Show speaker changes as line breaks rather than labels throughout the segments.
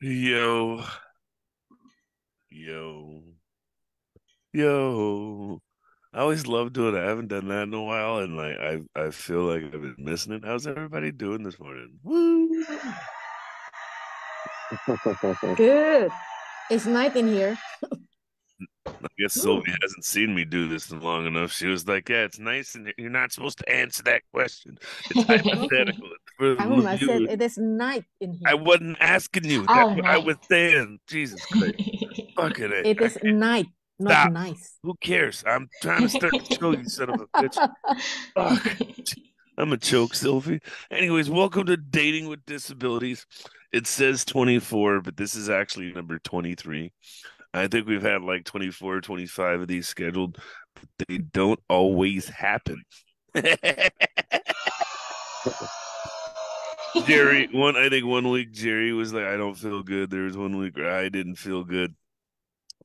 Yo, yo, yo. I always love doing it. I haven't done that in a while, and like I, I feel like I've been missing it. How's everybody doing this morning? Woo!
Good. It's night in here.
I guess Silvi hasn't seen me do this in long enough. She was like, "Yeah, it's nice, and you're not supposed to answer that question. It's hypothetical.
Oh, I said it is night in here.
I wasn't asking you.
Oh,
what I was saying. Jesus Christ, fucking it. Eh?
It is night, not
Stop.
nice.
Who cares? I'm trying to start the show, you son of a bitch. Fuck. I'm a choke, Silvi. Anyways, welcome to Dating with Disabilities. It says 24, but this is actually number 23. I think we've had like 24, 25 of these scheduled, but they don't always happen. Jerry, one I think one week Jerry was like, I don't feel good. There was one week where I didn't feel good.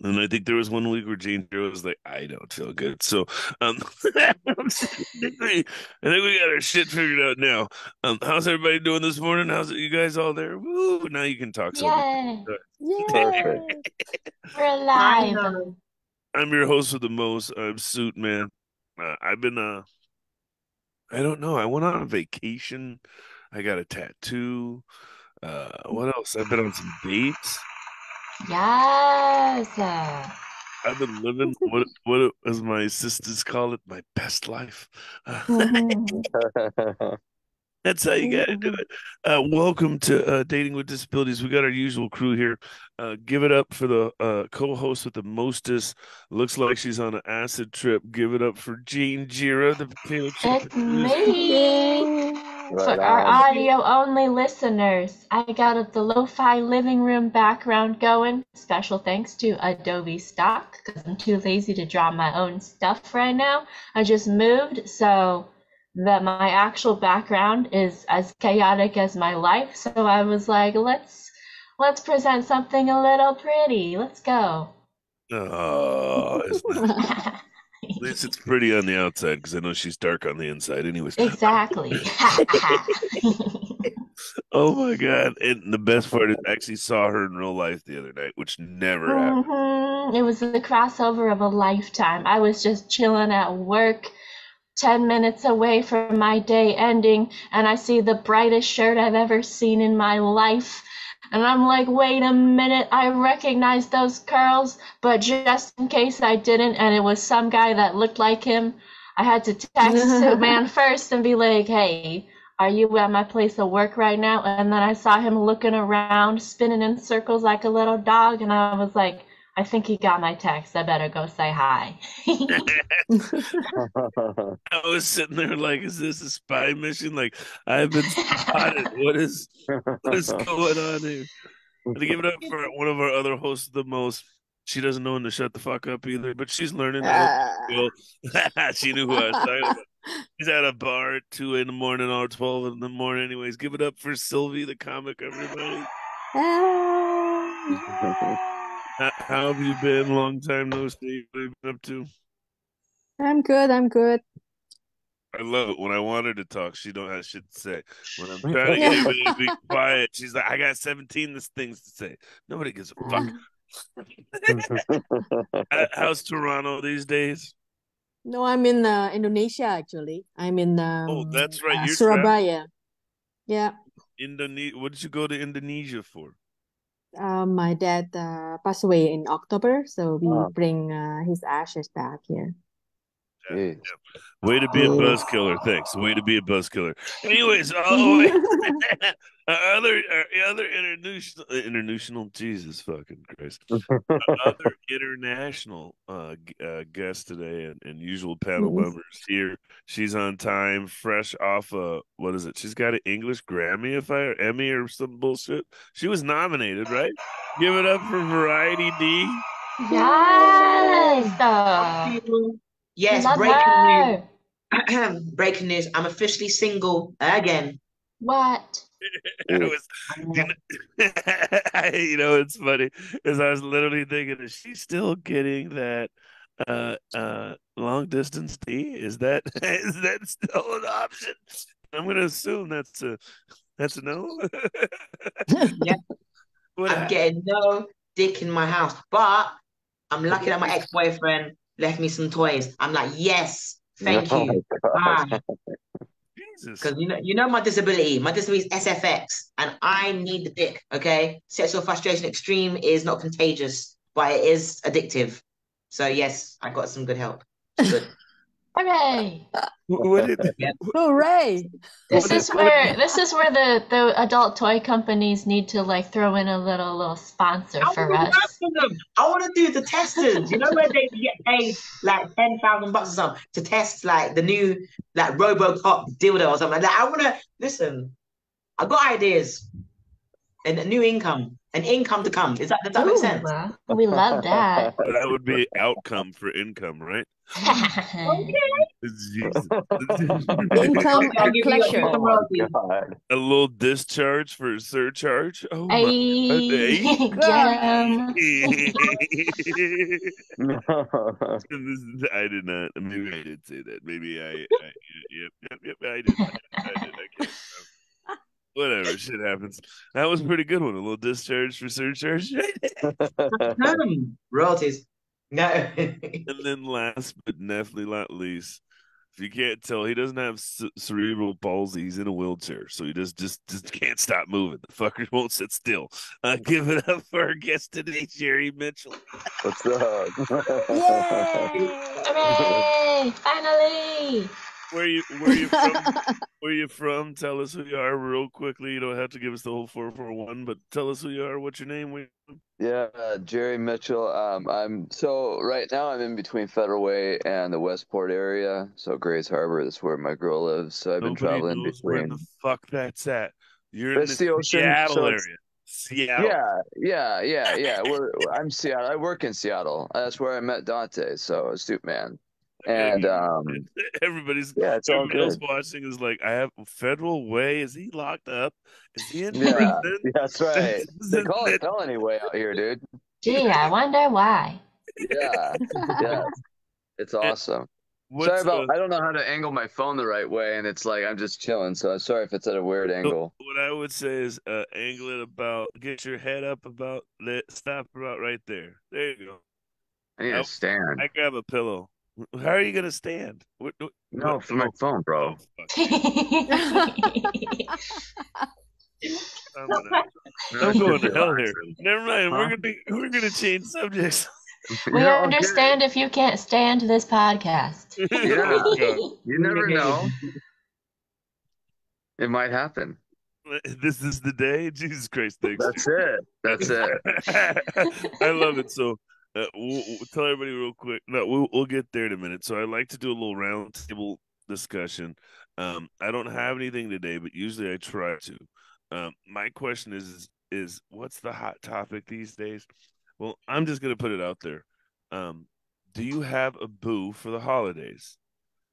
And I think there was one week where Jane Joe was like, I don't feel good. So um I think we I think we got our shit figured out now. Um how's everybody doing this morning? How's it you guys all there? Woo! Now you can talk so
Yay!
Yeah.
We're alive.
I'm your host with the most. I'm Suit Man. Uh, I've been uh I don't know. I went on a vacation. I got a tattoo. Uh what else? I've been on some dates.
Yes.
I've been living what what as my sisters call it, my best life.
mhm.
That's how you gotta do it. Uh, welcome to uh, Dating with Disabilities. We got our usual crew here. Uh, give it up for the uh, co-host with the mostest. Looks like she's on an acid trip. Give it up for Janejira, the potato chip.
It's me. For
Right
our
on.
audio only listeners, I got the lo-fi living room background going. Special thanks to Adobe Stock because I'm too lazy to draw my own stuff right now. I just moved, so that my actual background is as chaotic as my life. So I was like, let's let's present something a little pretty. Let's go.
Oh, it's not- at least it's pretty on the outside because I know she's dark on the inside. Anyways,
Exactly.
oh my god! And the best part is, I actually saw her in real life the other night, which never happened.
Mhm. It was the crossover of a lifetime. I was just chilling at work, 10 minutes away from my day ending, and I see the brightest shirt I've ever seen in my life. And I'm like, wait a minute, I recognize those curls, but just in case I didn't, and it was some guy that looked like him, I had to text the man first and be like, hey, are you at my place of work right now? And then I saw him looking around, spinning in circles like a little dog, and I was like, I think he got my text. I better go say hi.
I was sitting there like, is this a spy mission? Like, I've been spotted. What is what is going on here? To give it up for one of our other hosts, the most. She doesn't know when to shut the fuck up either, but she's learning. I she ah. she knew who I was talking about. She's at a bar at two in the morning or twelve in the morning. Anyways, give it up for Silvi, the comic, everybody. Ah. How, how have you been? Long time no see. What have you been up to?
I'm good. I'm good.
I love it when I want her to talk. She don't have shit to say. When I'm trying to get everybody to be quiet, she's like, "I got 17 this things to say." Nobody gives a fuck. How's Toronto these days?
No, I'm in uh, Indonesia actually. I'm in um,
Oh, that's right,
uh,
you're
Surabaya. Yeah.
Indonesia. What did you go to Indonesia for?
Um, my dad uh, passed away in October, so we
Oh.
bring uh, his ashes back here.
Jeez.
Way to be a buzz killer. Thanks. Way to be a buzz killer. Anyways, oh wait. Uh, other uh, other international international Jesus fucking Christ. Uh, other international uh, uh guest today and, and usual panel
Mhm.
members here. She's on time, fresh off uh what is it? She's got an English Grammy if I or Emmy or some bullshit. She was nominated, right? Give it up for Variety D.
Yes.
Yes,
love
breaking
her.
news. breaking news. I'm officially single again.
What?
I was you know, you know, it's funny is I was literally thinking, is she still getting that uh uh long distance D? Is that is that still an option? I'm gonna assume that's a that's a no.
Yeah.
What
I'm
hap-
getting no dick in my house. But I'm lucky that my ex-boyfriend left me some toys. I'm like, yes, thank
Oh
you.
my God.
Jesus.
Because you know, you know my disability. My disability is SFX, and I need the dick. Okay, sexual frustration extreme is not contagious, but it is addictive. So yes, I got some good help. Good.
Hooray!
What did
Hooray!
This
What
is
did-
where this is where the, the adult toy companies need to like throw in a little little sponsor
I
for
want to
us.
them. I want to do the testers. You know where they get paid like ten thousand bucks or something to test like the new like RoboCop dildo or something like that. I want to listen. I got ideas and a new income, an income to come. Is that does that make sense?
we love that.
that would be outcome for income, right? Jesus.
Income and
give you a-
pleasure.
Oh God.
a little discharge for surcharge. Oh my.
Ay, get 'em.
This is- I did not. Maybe I did say that. Maybe I. I yep, yep, yep. I did. I did. I, did. I can't. Whatever. Shit happens. That was a pretty good one. A little discharge for surcharge.
Royalties. No.
and then last but definitely not least, if you can't tell, he doesn't have c- cerebral palsy. He's in a wheelchair, so he just just just can't stop moving. The fucker won't sit still. Uh, give it up for our guest today, Jerry Mitchell.
What's up?
Hooray! Finally!
Where you where you from? where you from? Tell us who you are real quickly. You don't have to give us the whole four four one, but tell us who you are. What's your name? Where you from?
Yeah, uh, Jerry Mitchell. Um, I'm so right now I'm in between Federal Way and the Westport area. So Grays Harbor, that's where my girl lives. So I've been traveling
knows where the fuck that's at. You're in the,
the ocean,
Seattle
so
area.
it's-
Seattle.
Yeah, yeah, yeah, yeah. We're I'm Seattle. I work in Seattle. That's where I met Duante. So astute man. And um,
everybody's
yeah, it's all
everybody else
good.
watching is like, I have Federal Way. Is he locked up? Is he in
Yeah,
prison?
that's right. They
Isn't
call it
that-
felony way out here, dude.
Gee, I wonder why.
Yeah, yeah. It's awesome.
What's,
Sorry about.
uh,
I don't know how to angle my phone the right way, and it's like I'm just chilling. So I'm sorry if it's at a weird angle.
what I would say is uh, angle it about, get your head up about, let stop about right there. There you go.
I need
Oh,
to stand.
I grab a pillow. How are you gonna stand? What, what,
No,
what-
for my
oh,
phone, bro.
fuck. I'm, gonna- I'm going to hell here. Never mind. We're gonna we're gonna change subjects.
we
Yeah, okay.
understand if you can't stand this podcast.
Yeah. You never know. It might happen.
This is the day. Jesus Christ! Thanks.
That's it. That's it.
I love it. So, uh, we'll, we'll tell everybody real quick. No, we'll we'll get there in a minute. So, I like to do a little roundtable discussion. Um, I don't have anything today, but usually I try to. Um, my question is, is what's the hot topic these days? Well, I'm just gonna put it out there. Um, do you have a boo for the holidays?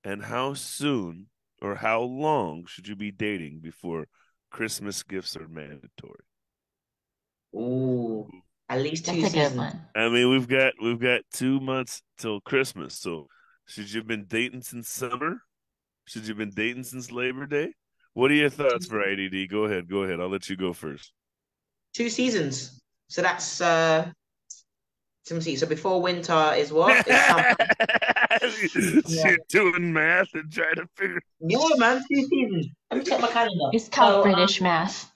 And how soon or how long should you be dating before Christmas gifts are mandatory?
Ooh, at least two
That's a good
seasons.
one.
I mean, we've got we've got two months till Christmas. So, should you have been dating since summer? Should you have been dating since Labor Day? What are your thoughts for IDD? Go ahead, go ahead. I'll let you go first.
Two seasons. So that's uh let me see. So before winter is what? It's summer.
You're doing math and trying to figure.
Yeah, man, two seasons. Let me check my calendar.
It's called
So, um,
British math.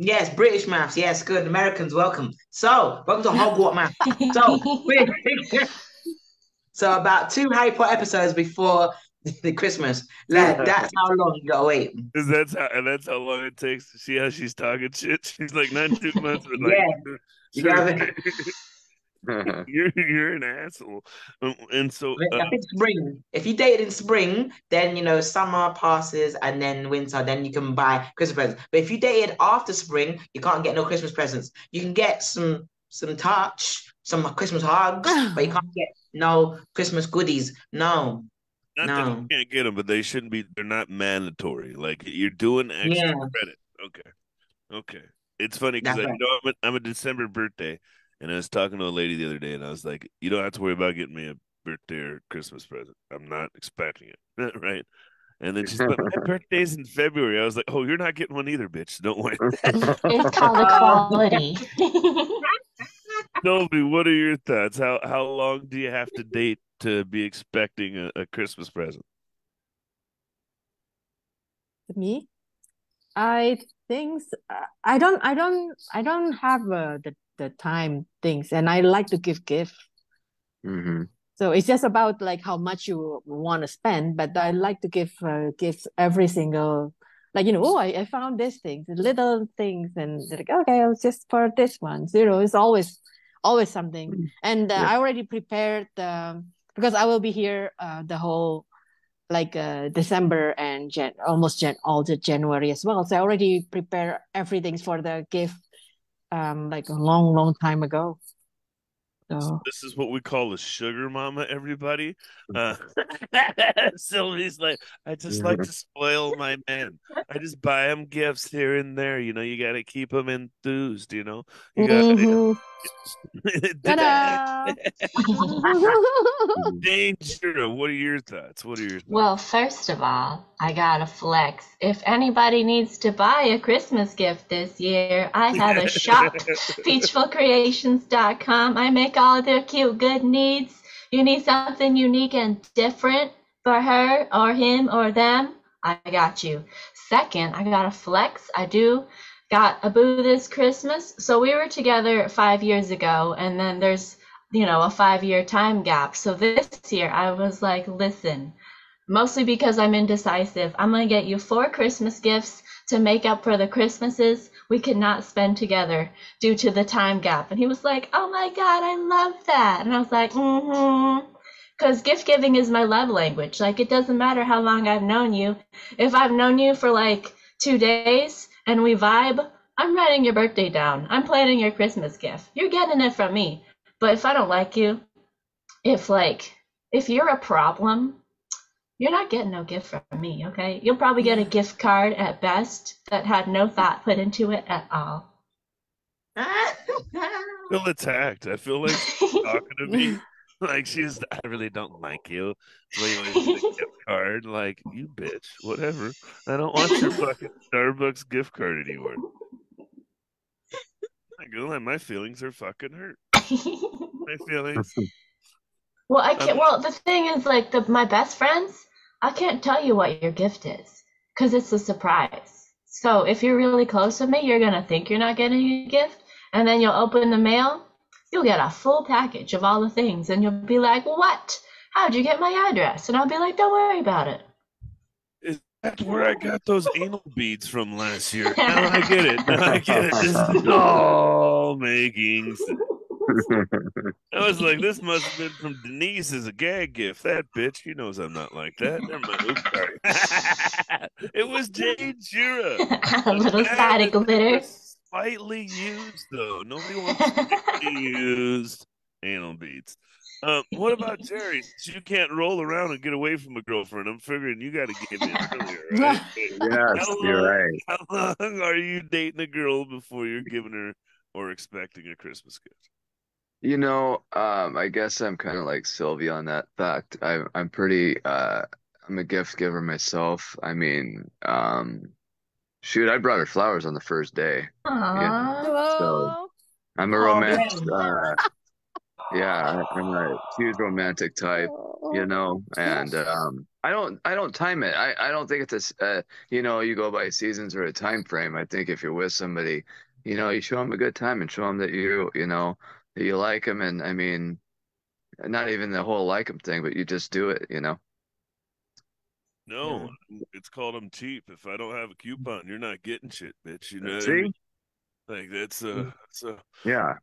Yes, British maths. Yes, good. Americans, welcome. So, welcome to Hogwarts math. So, so about two Harry Potter episodes before the Christmas. Like that's how long you gotta wait.
Because that's how and that's how long it takes to see how she's talking shit. She's like not two months, but like
You gotta-
you're you're an asshole. Um, And so uh,
I think spring. If you dated in spring, then you know summer passes and then winter, then you can buy Christmas presents. But if you dated after spring, you can't get no Christmas presents. You can get some some touch, some Christmas hugs, but you can't get no Christmas goodies. No.
Not that
No.
you can't get them, but they shouldn't be. They're not mandatory. Like you're doing extra
Yeah.
credit. Okay, okay. It's funny because
That's
I
right.
know I'm a, I'm a December birthday, and I was talking to a lady the other day, and I was like, "You don't have to worry about getting me a birthday or Christmas present. I'm not expecting it, right?" And then she's but my birthday's in February. I was like, Oh, you're not getting one either, bitch. Don't worry.
It's called equality.
Silvi, what are your thoughts? How how long do you have to date to be expecting a, a Christmas present?
Me, I think s- uh, I don't I don't I don't have uh, the the time things, and I like to give gifts.
hmm
So it's just about like how much you want to spend, but I like to give uh, gifts every single like you know, oh I, I found this thing, little things, and like, okay, I'll just for this one. You know, it's always always something. And uh,
Yeah.
I already prepared um because I will be here uh the whole like uh December and Jan almost Jan all the January as well. So I already prepare everything for the gift um like a long, long time ago. So
This is what we call a sugar mama, everybody. Uh, Silvi's like, I just like to spoil my man. I just buy him gifts here and there. You know, you got to keep him enthused. You know, you got
Mhm.
to.
Ta-da!
Danger. What are your thoughts? What are your thoughts?
Well, first of all, I gotta flex. If anybody needs to buy a Christmas gift this year, I have a shop, peachfulcreations.com. I make all their cute good needs. You need something unique and different for her or him or them? I got you. Second, I got a flex. I do got a boo this Christmas. So we were together five years ago, and then there's, you know, a five year time gap. So this year I was like, listen, mostly because I'm indecisive, I'm going to get you four Christmas gifts to make up for the Christmases we could not spend together due to the time gap. And he was like, oh my God, I love that. And I was like, mm hmm. Because gift giving is my love language. Like, it doesn't matter how long I've known you. If I've known you for like two days and we vibe, I'm writing your birthday down. I'm planning your Christmas gift. You're getting it from me. But if I don't like you, if like, if you're a problem, you're not getting no gift from me, okay? You'll probably get a gift card at best that had no thought put into it at all.
I feel attacked. I feel like she's talking to me. Like she's, I really don't like you. So you always get a gift card. Like you, bitch. Whatever. I don't want your fucking Starbucks gift card anymore. I go like my feelings are fucking hurt. My feelings.
well, I can't. Well, the thing is, like, the my best friends, I can't tell you what your gift is because it's a surprise. So if you're really close with me, you're gonna think you're not getting a gift, and then you'll open the mail, you'll get a full package of all the things, and you'll be like, "What? How'd you get my address?" And I'll be like, "Don't worry about it."
Is that where I got those anal beads from last year? Now I get it. Now I get it. This is all making sense. I was like, this must have been from Denise as a gag gift. That bitch, she knows I'm not like that. Never mind. Oops, sorry. it was Jade Jura.
a little side of glitter.
Slightly used though. Nobody wants slightly used anal beads. Um, what about Jerry? Since you can't roll around and get away from a girlfriend, I'm figuring you got to give in earlier, right?
Yes,
How
you're right.
How long are you dating a girl before you're giving her or expecting a Christmas gift?
You know, um, I guess I'm kind of like Sylvia on that fact. I, I'm pretty, uh, I'm a gift giver myself. I mean, um, shoot, I brought her flowers on the first day.
Aww.
Hello.
I'm a
Oh,
romantic,
man.
uh, yeah, I'm a huge romantic type, you know, and um, I don't, I don't time it. I, I don't think it's a, s- uh, you know, you go by seasons or a time frame. I think if you're with somebody, you know, you show them a good time and show them that you, you know, you like them, and I mean, not even the whole like them thing, but you just do it, you know.
No, it's called I'm cheap. If I don't have a coupon, you're not getting shit, bitch. You know what I
See?
mean? Like that's uh, so
Yeah,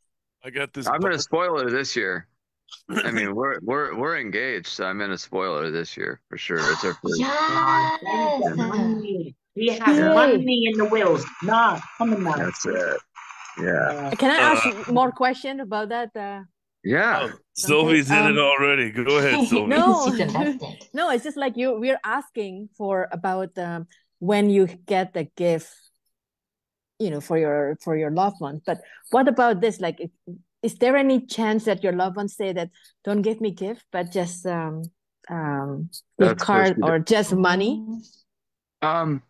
I got this.
I'm gonna
bu-
spoil her this year. I mean, we're we're we're engaged, so I'm gonna spoil her this year for sure. It's our first.
Yes.
Money. He has
Yay.
money in the wheels. Nah, come on now.
That's it. Yeah,
Uh,
Can I ask more question about that? Uh,
yeah.
Oh, Silvi's in it
um,
already. Go ahead, Silvi.
No. No, it's just like you. We're asking for about um, when you get the gift, you know, for your for your loved one. But what about this? Like, if- is there any chance that your loved ones say that don't give me gift, but just um, um, gift card or just money?
Um,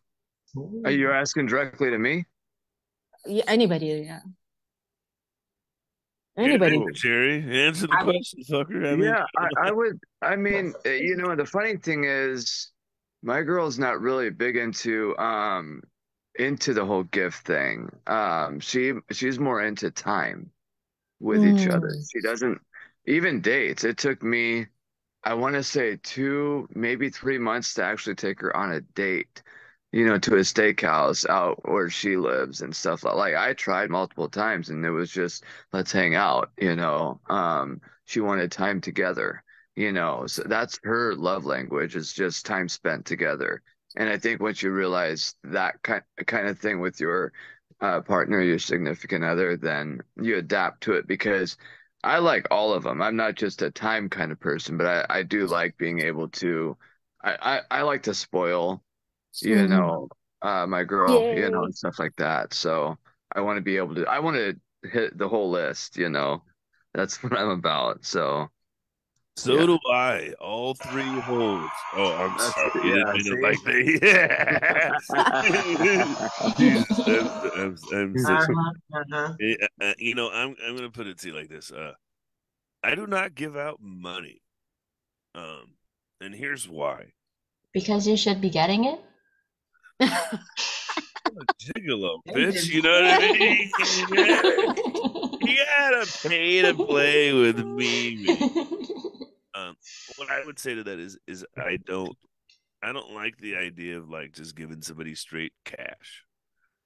are you asking directly to me?
Yeah, anybody, yeah. Anybody.
David Jerry, answer the
I-
question, fucker. I mean,
yeah, I, I would. I mean, uh, you know, the funny thing is, my girl's not really big into um into the whole gift thing. Um, she she's more into time with each other.
Mm.
She doesn't even dates. It took me, I want to say two, maybe three months to actually take her on a date. You know, to a steakhouse out where she lives and stuff like. Like I tried multiple times, and it was just let's hang out. You know, um, she wanted time together. You know, so that's her love language is just time spent together. And I think once you realize that kind kind of thing with your uh, partner, your significant other, then you adapt to it because I like all of them. I'm not just a time kind of person, but I, I do like being able to. I, I, I like to spoil, you
Mhm.
know, uh, my girl, you know, and stuff like that. So I want to be able to. I want to hit the whole list, you know. That's what I'm about. So.
so
Yeah.
do I. All three holes. Oh, I'm
That's-
sorry. You
yeah,
didn't mean like that. Jesus, I'm, I'm, I'm so
Uh-huh,
you know, I'm I'm gonna put it to you like this. Uh, I do not give out money. Um, and here's why.
Because you should be getting it.
Gigolo, bitch. You know what I mean? You gotta pay to play with me. Um, what I would say to that is, is I don't, I don't like the idea of like just giving somebody straight cash.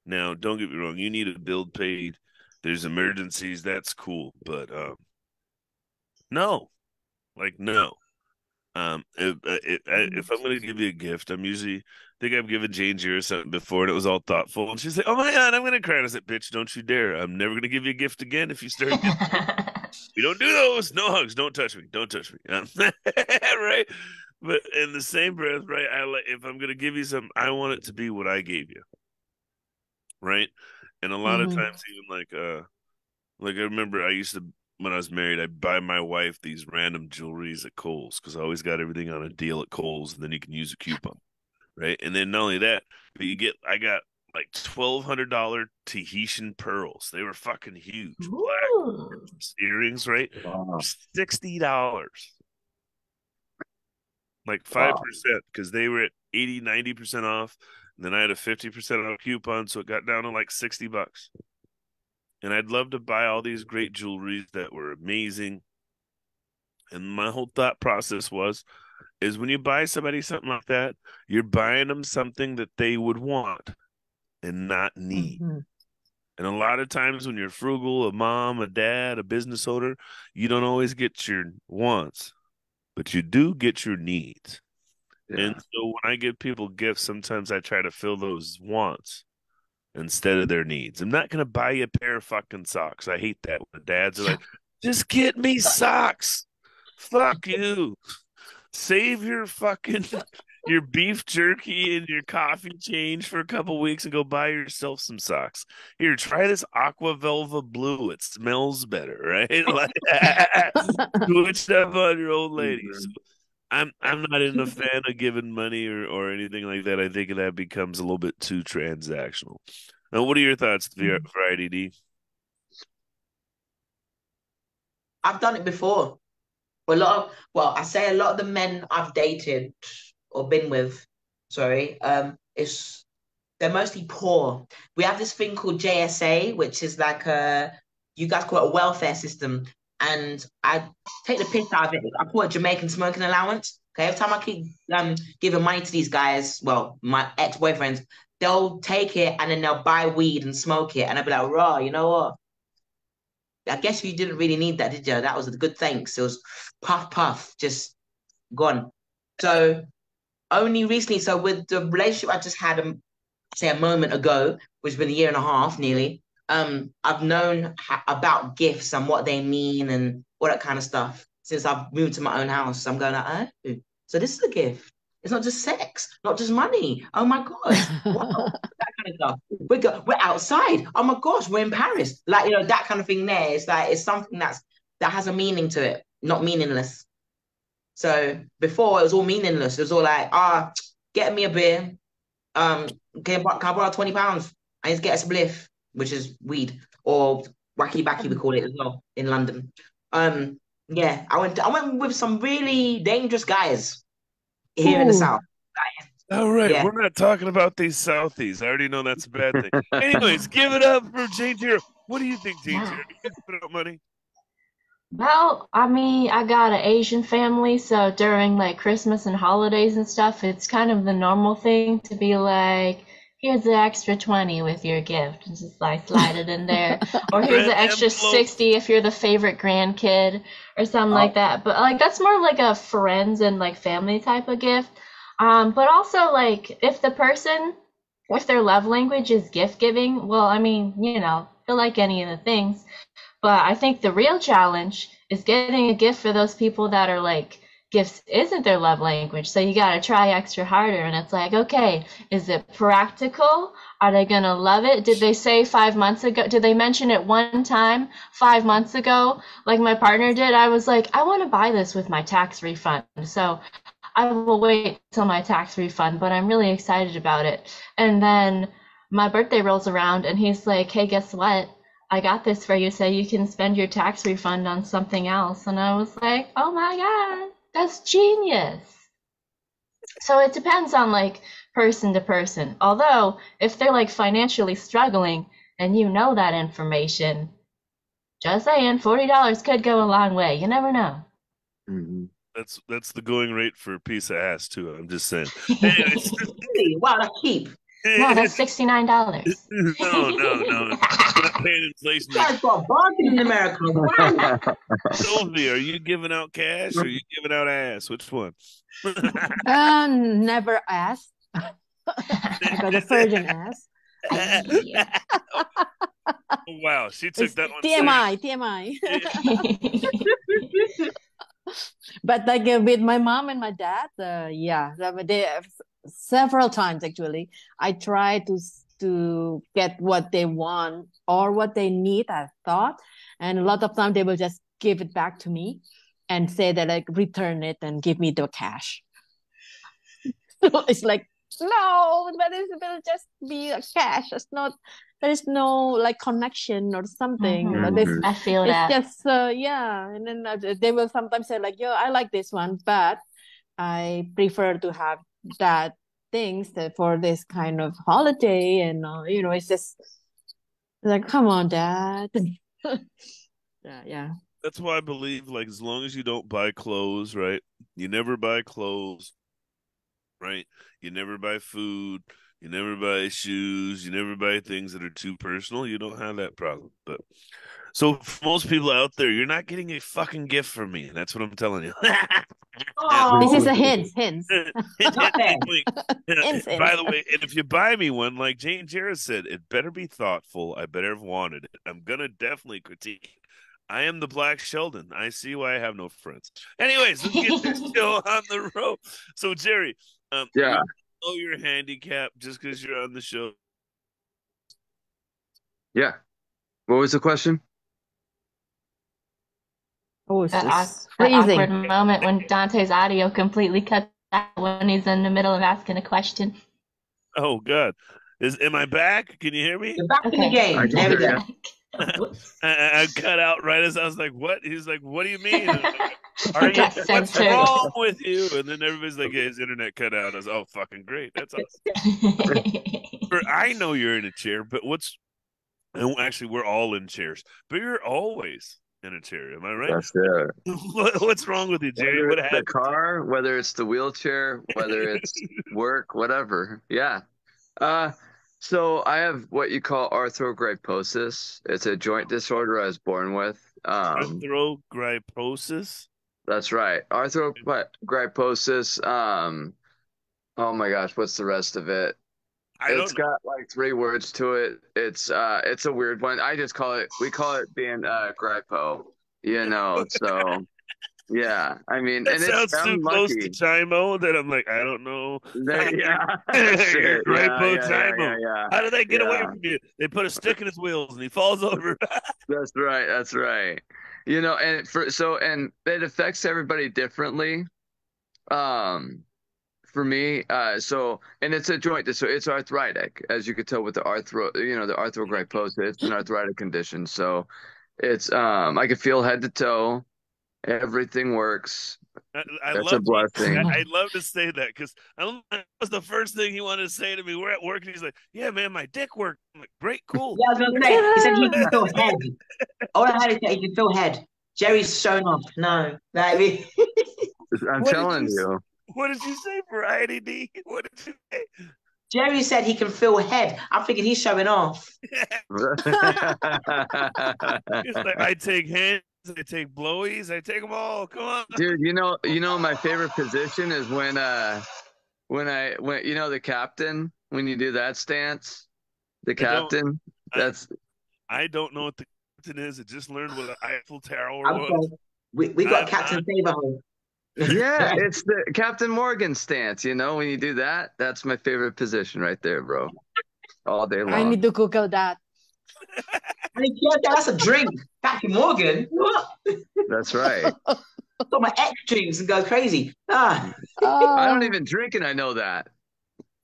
Now, don't get me wrong. You need a bill paid. There's emergencies. That's cool, but um, no, like no. Um, if if, if I'm gonna give you a gift, I'm usually think I've given Janejira something before, and it was all thoughtful. And she's like, "Oh my god, I'm gonna cry." And I said, "Bitch, don't you dare! I'm never gonna give you a gift again if you start we don't do those. No hugs. Don't touch me. Don't touch me. Right? But in the same breath, right? I like if I'm gonna give you something, I want it to be what I gave you. Right? And a lot
Mhm.
of times, even like uh, like I remember I used to when I was married, I'd buy my wife these random jewelries at Kohl's because I always got everything on a deal at Kohl's, and then you can use a coupon, right? And then not only that, but you get I got like twelve hundred dollar Tahitian pearls. They were fucking huge, black earrings, right?
Wow.
sixty dollars like 5% because they were at 80 90% off and then i had a 50% off coupon so it got down to like 60 bucks and i'd love to buy all these great jewelries that were amazing and my whole thought process was is when you buy somebody something like that you're buying them something that they would want and not need
Mhm.
and a lot of times when you're frugal, a mom, a dad, a business owner, you don't always get your wants, but you do get your needs.
Yeah.
And so when I give people gifts, sometimes I try to fill those wants instead of their needs. I'm not going to buy you a pair of fucking socks. I hate that when dads are like, just get me socks. Fuck you. Save your fucking your beef jerky and your coffee change for a couple weeks and go buy yourself some socks. Here, try this aqua velva blue. It smells better, right? Like switch up on your old lady. Mm-hmm. I'm I'm not in a fan of giving money or, or anything like that. I think that becomes a little bit too transactional. Now, what are your thoughts for for IDD?
I've done it before. A lot of, well, I say a lot of the men I've dated or been with, sorry, um, is they're mostly poor. We have this thing called JSA, which is like a, you guys call it a welfare system. And I take the piss out of it. I call it Jamaican smoking allowance. Okay, every time I keep um giving money to these guys, well, my ex-boyfriends, they'll take it and then they'll buy weed and smoke it. And I'll be like, raw, you know what? I guess you didn't really need that, did you? That was a good thanks. It was puff puff, just gone. So only recently, so with the relationship I just had, um, say a moment ago, which has been a year and a half nearly, um, I've known ha- about gifts and what they mean and all that kind of stuff since I've moved to my own house. I'm going like, oh, so this is a gift. It's not just sex, not just money. Oh my god, wow, that kind of stuff. We're go- we're outside. Oh my gosh, we're in Paris. Like you know that kind of thing. There, it's like it's something that's that has a meaning to it, not meaningless. So before it was all meaningless. It was all like, ah, get me a beer. Um, can I, can I borrow twenty pounds? I to get a spliff, which is weed or wacky backy we call it as well in London. Um, yeah, I went. I went with some really dangerous guys here in the south.
All right,
Yeah.
we're not talking about these Southies. I already know that's a bad thing. Anyways, give it up for Jane Tier. What do you think, Jane Tier? You put out money?
Well, I mean, I got an Asian family, so during like Christmas and holidays and stuff, it's kind of the normal thing to be like, here's the extra 20 with your gift, and just like slide it in there. Or here's the extra
Envelope.
60 if you're the favorite grandkid, or something like that. But like, that's more like a friends and like family type of gift. Um, but also like, if the person, if their love language is gift giving, well, I mean, you know, they'll like any of the things. But I think the real challenge is getting a gift for those people that are like, gifts isn't their love language. So you got to try extra harder. And it's like, okay, is it practical? Are they going to love it? Did they say five months ago? Did they mention it one time five months ago? Like my partner did. I was like, I want to buy this with my tax refund. So I will wait till my tax refund, but I'm really excited about it. And then my birthday rolls around and he's like, hey, guess what? I got this for you so you can spend your tax refund on something else. And I was like, oh my God, that's genius. So it depends on like person to person. Although, if they're like financially struggling and you know that information, just saying, $40 could go a long way. You never know.
Mhm.
That's that's the going rate for a piece of ass too. I'm just saying. Anyways,
Really? Wow, that's cheap.
No, that's $69.
no, no, no. Not paying inflation.
You guys got bargain in America. Wow.
Silvi, are you giving out cash or are you giving out ass? Which one?
Uh, never asked. I got a virgin ass.
Yeah.
wow, she took
It's
that one.
TMI, TMI. but like uh, with my mom and my dad, uh, yeah, they several times actually. I try to to get what they want or what they need. I thought, and a lot of time they will just give it back to me and say that like return it and give me the cash. so it's like no, but it will just be a cash. It's not. There is no like connection or something.
Mhm.
But this
Mhm.
I feel
it's
that.
just uh, yeah and then uh, they will sometimes say like yo i like this one but i prefer to have that things that for this kind of holiday and uh, you know it's just like come on dad yeah yeah
That's why I believe, like, as long as you don't buy clothes, right? You never buy clothes, right? You never buy food. You never buy shoes. You never buy things that are too personal. You don't have that problem. But so for most people out there, you're not getting a fucking gift from me. That's what I'm telling you.
Oh.
this is a hint hint
Wink.
Hints,
By the way, and if you buy me one, like Jane Jarrett said, it better be thoughtful. I better have wanted it. I'm gonna definitely critique. it. I am the Black Sheldon. I see why I have no friends. Anyways, let's get this show on the road. So Jerry, um,
Yeah.
know your handicap just because you're on the show.
Yeah. What was the question?
Oh it's
That, awk-
just
that
freezing
awkward moment when Duante's audio completely cut out when he's in the middle of asking a question.
Oh God, is am I back? Can you hear me?
You're back in the game.
I
There we go.
I, I I cut out right as I was like, "What?" He's like, "What do you mean?" And I'm like, Are you, what's
censored.
wrong with you? And then everybody's like, yeah, his internet cut out. I was, oh, fucking great. That's awesome. For- I know you're in a chair, but what's, and actually, we're all in chairs, but you're always in a chair. Am I right?
That's it.
what, what's wrong with you, Jerry?
Whether
What
it's the car, whether it's the wheelchair, whether it's work, whatever. Yeah. Uh, so I have what you call arthrogryposis. It's a joint disorder I was born with. Um,
Arthrogryposis?
that's right. Arthrogryposis. Um, oh my gosh, what's the rest of it?
I
It's
know.
got like three words to it. It's uh, it's a weird one. I just call it. We call it being uh, grypo. You know. So yeah. I mean,
That
and
sounds
it's
too
I'm
close
lucky.
to Chimo that I'm like, I don't know.
There, yeah. It. Yeah, yeah, yeah, yeah, yeah.
How did they get away from you? They put a stick in his wheels and he falls over.
That's right. That's right. You know, and for so and it affects everybody differently. Um, for me, uh, so and it's a joint, so it's arthritic, as you could tell with the arthro, you know, the arthrogryposis. It's an arthritic condition, so it's um, I can feel head to toe, everything works.
I, I
That's
love
a blessing.
I, I'd love to say that because I don't. That was the first thing he wanted to say to me. We're at work, and he's like, "Yeah, man, my dick worked." I'm like, "Great, cool."
Yeah, I was gonna say, he said he can feel head. All I had is that he can feel head. Jerry's shown off. No, like
I'm
What
telling
you
you.
What did you say, Variety D? What did you say?
Jerry said he can feel head. I'm thinking he's showing off.
He's like, I take hands, I take blowies, I take them all. Come on.
Dude, you know, you know, my favorite position is when, uh, when I, when you know, the captain, when you do that stance, the captain.
I-
That's
I don't know what the captain is. I just learned what an Eiffel Tower
I'm
was.
sorry. We, we got
I'm-
Captain Saberhole.
Yeah, it's the Captain Morgan stance. You know, when you do that, that's my favorite position right there, bro. All day long.
I need to Google that.
I mean, yeah, that's a drink. Captain Morgan. What?
That's right.
Got my ex drinks and go crazy. Ah,
I don't
Oh.
even drink and I know that.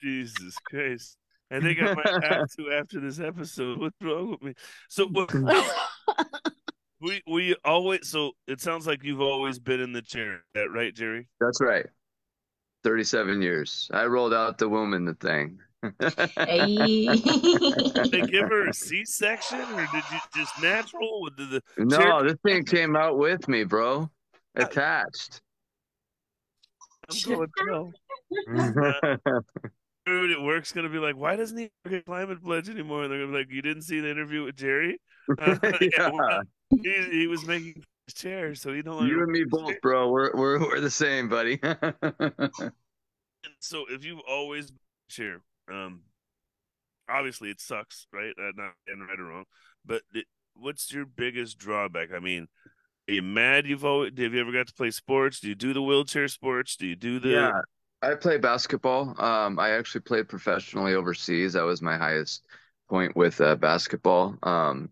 Jesus Christ. I think I might have to after this episode. What's wrong with me? So what, we we always so it sounds like you've always been in the chair. Is that right, Jerry?
That's right. 37 years. I rolled out the womb in the thing.
Did they give her a C section or did you just natural? Or Did the
No,
chair-
this thing came out with me, bro. Attached.
I'm going to tell. Everybody at work's gonna be like, why doesn't he get climate pledge anymore? And they're gonna be like, you didn't see the interview with Jerry? Uh, yeah,
yeah.
He, he was making chairs, so he no longer.
You and me both, bro. We're we're we're the same, buddy.
So if you've always been chair, um, obviously it sucks, right? Uh, not getting right or wrong, but it, what's your biggest drawback? I mean, are you mad? You've always have you ever got to play sports? Do you do the wheelchair sports? Do you do the?
Yeah, I play basketball. Um, I actually played professionally overseas. That was my highest point with uh, basketball. Um,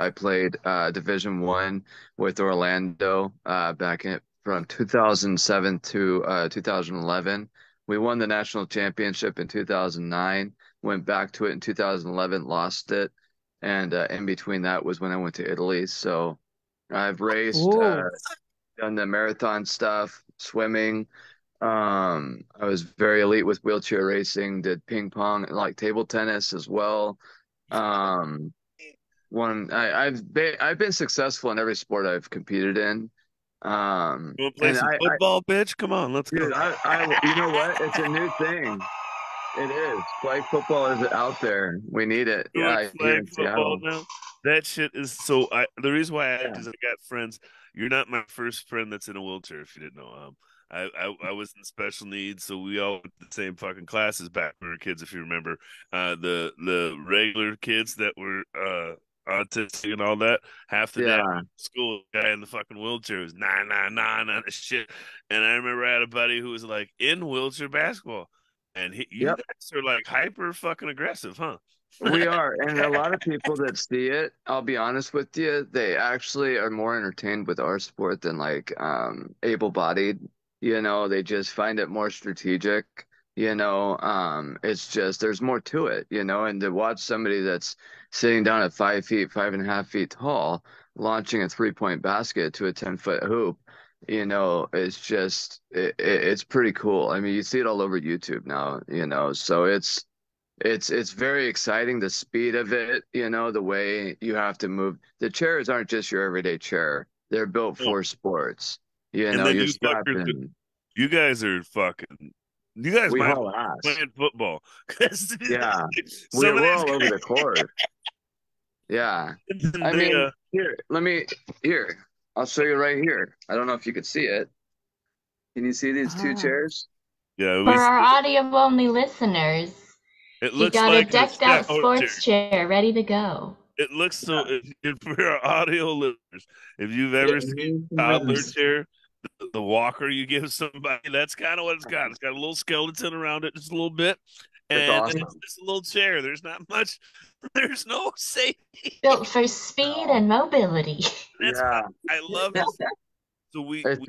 I played uh, Division One with Orlando uh, back in from 2007 to uh, 2011. We won the national championship in 2009. Went back to it in 2011, lost it, and uh, in between that was when I went to Italy. So I've raced, uh, done the marathon stuff, swimming. Um, I was very elite with wheelchair racing, did ping pong, like table tennis as well. Um, one I, I've been I've been successful in every sport I've competed in. Um,
You want to play some
I, I,
football, bitch? Come on, let's
dude,
go.
I, I, you know what? It's a new thing. It is. Flag football is out there. We need it. Yeah,
flag football now. That shit is so. I the reason why I
Yeah.
is I got friends. You're not my first friend that's in a wheelchair. If you didn't know, um, I I, I was in special needs, so we all went to the same fucking classes back when we were kids. If you remember, uh, the the regular kids that were uh autistic and all that, half the
Yeah.
school guy in the fucking wheelchair was nine nine on the shit. And I remember I had a buddy who was like in wheelchair basketball, and he, you
Yep.
guys are like hyper fucking aggressive, huh?
We are, and a lot of people that see it, I'll be honest with you, they actually are more entertained with our sport than like um able-bodied. You know, they just find it more strategic. You know, um, it's just there's more to it, you know, and to watch somebody that's sitting down at five feet, five and a half feet tall, launching a three-point basket to a 10-foot hoop, you know, it's just it, it, it's pretty cool. I mean, you see it all over YouTube now, you know, so it's it's it's very exciting the speed of it you know the way you have to move the chairs aren't just your everyday chair they're built for sports you
And
know you're
you fuckers You guys are fucking. You guys
we
might
haul ass
playing football. 'Cause
Yeah. we're, we're
these
all over the court yeah i mean
uh,
here let me here i'll show you right here i don't know if you could see it can you see these two
Ah.
chairs
yeah,
For
we,
our audio only listeners,
it
he
looks
got
like
a
decked-out
sports chair ready to go.
It looks so. If, if for our audio listeners, if you've ever seen toddler chair, the, the walker you give somebody, that's kind of what it's got. It's got a little skeleton around it, just a little bit,
It's
and
awesome.
it's just a little chair. There's not much. There's no safety.
Built for speed and mobility.
That's
yeah
I love it. So we we,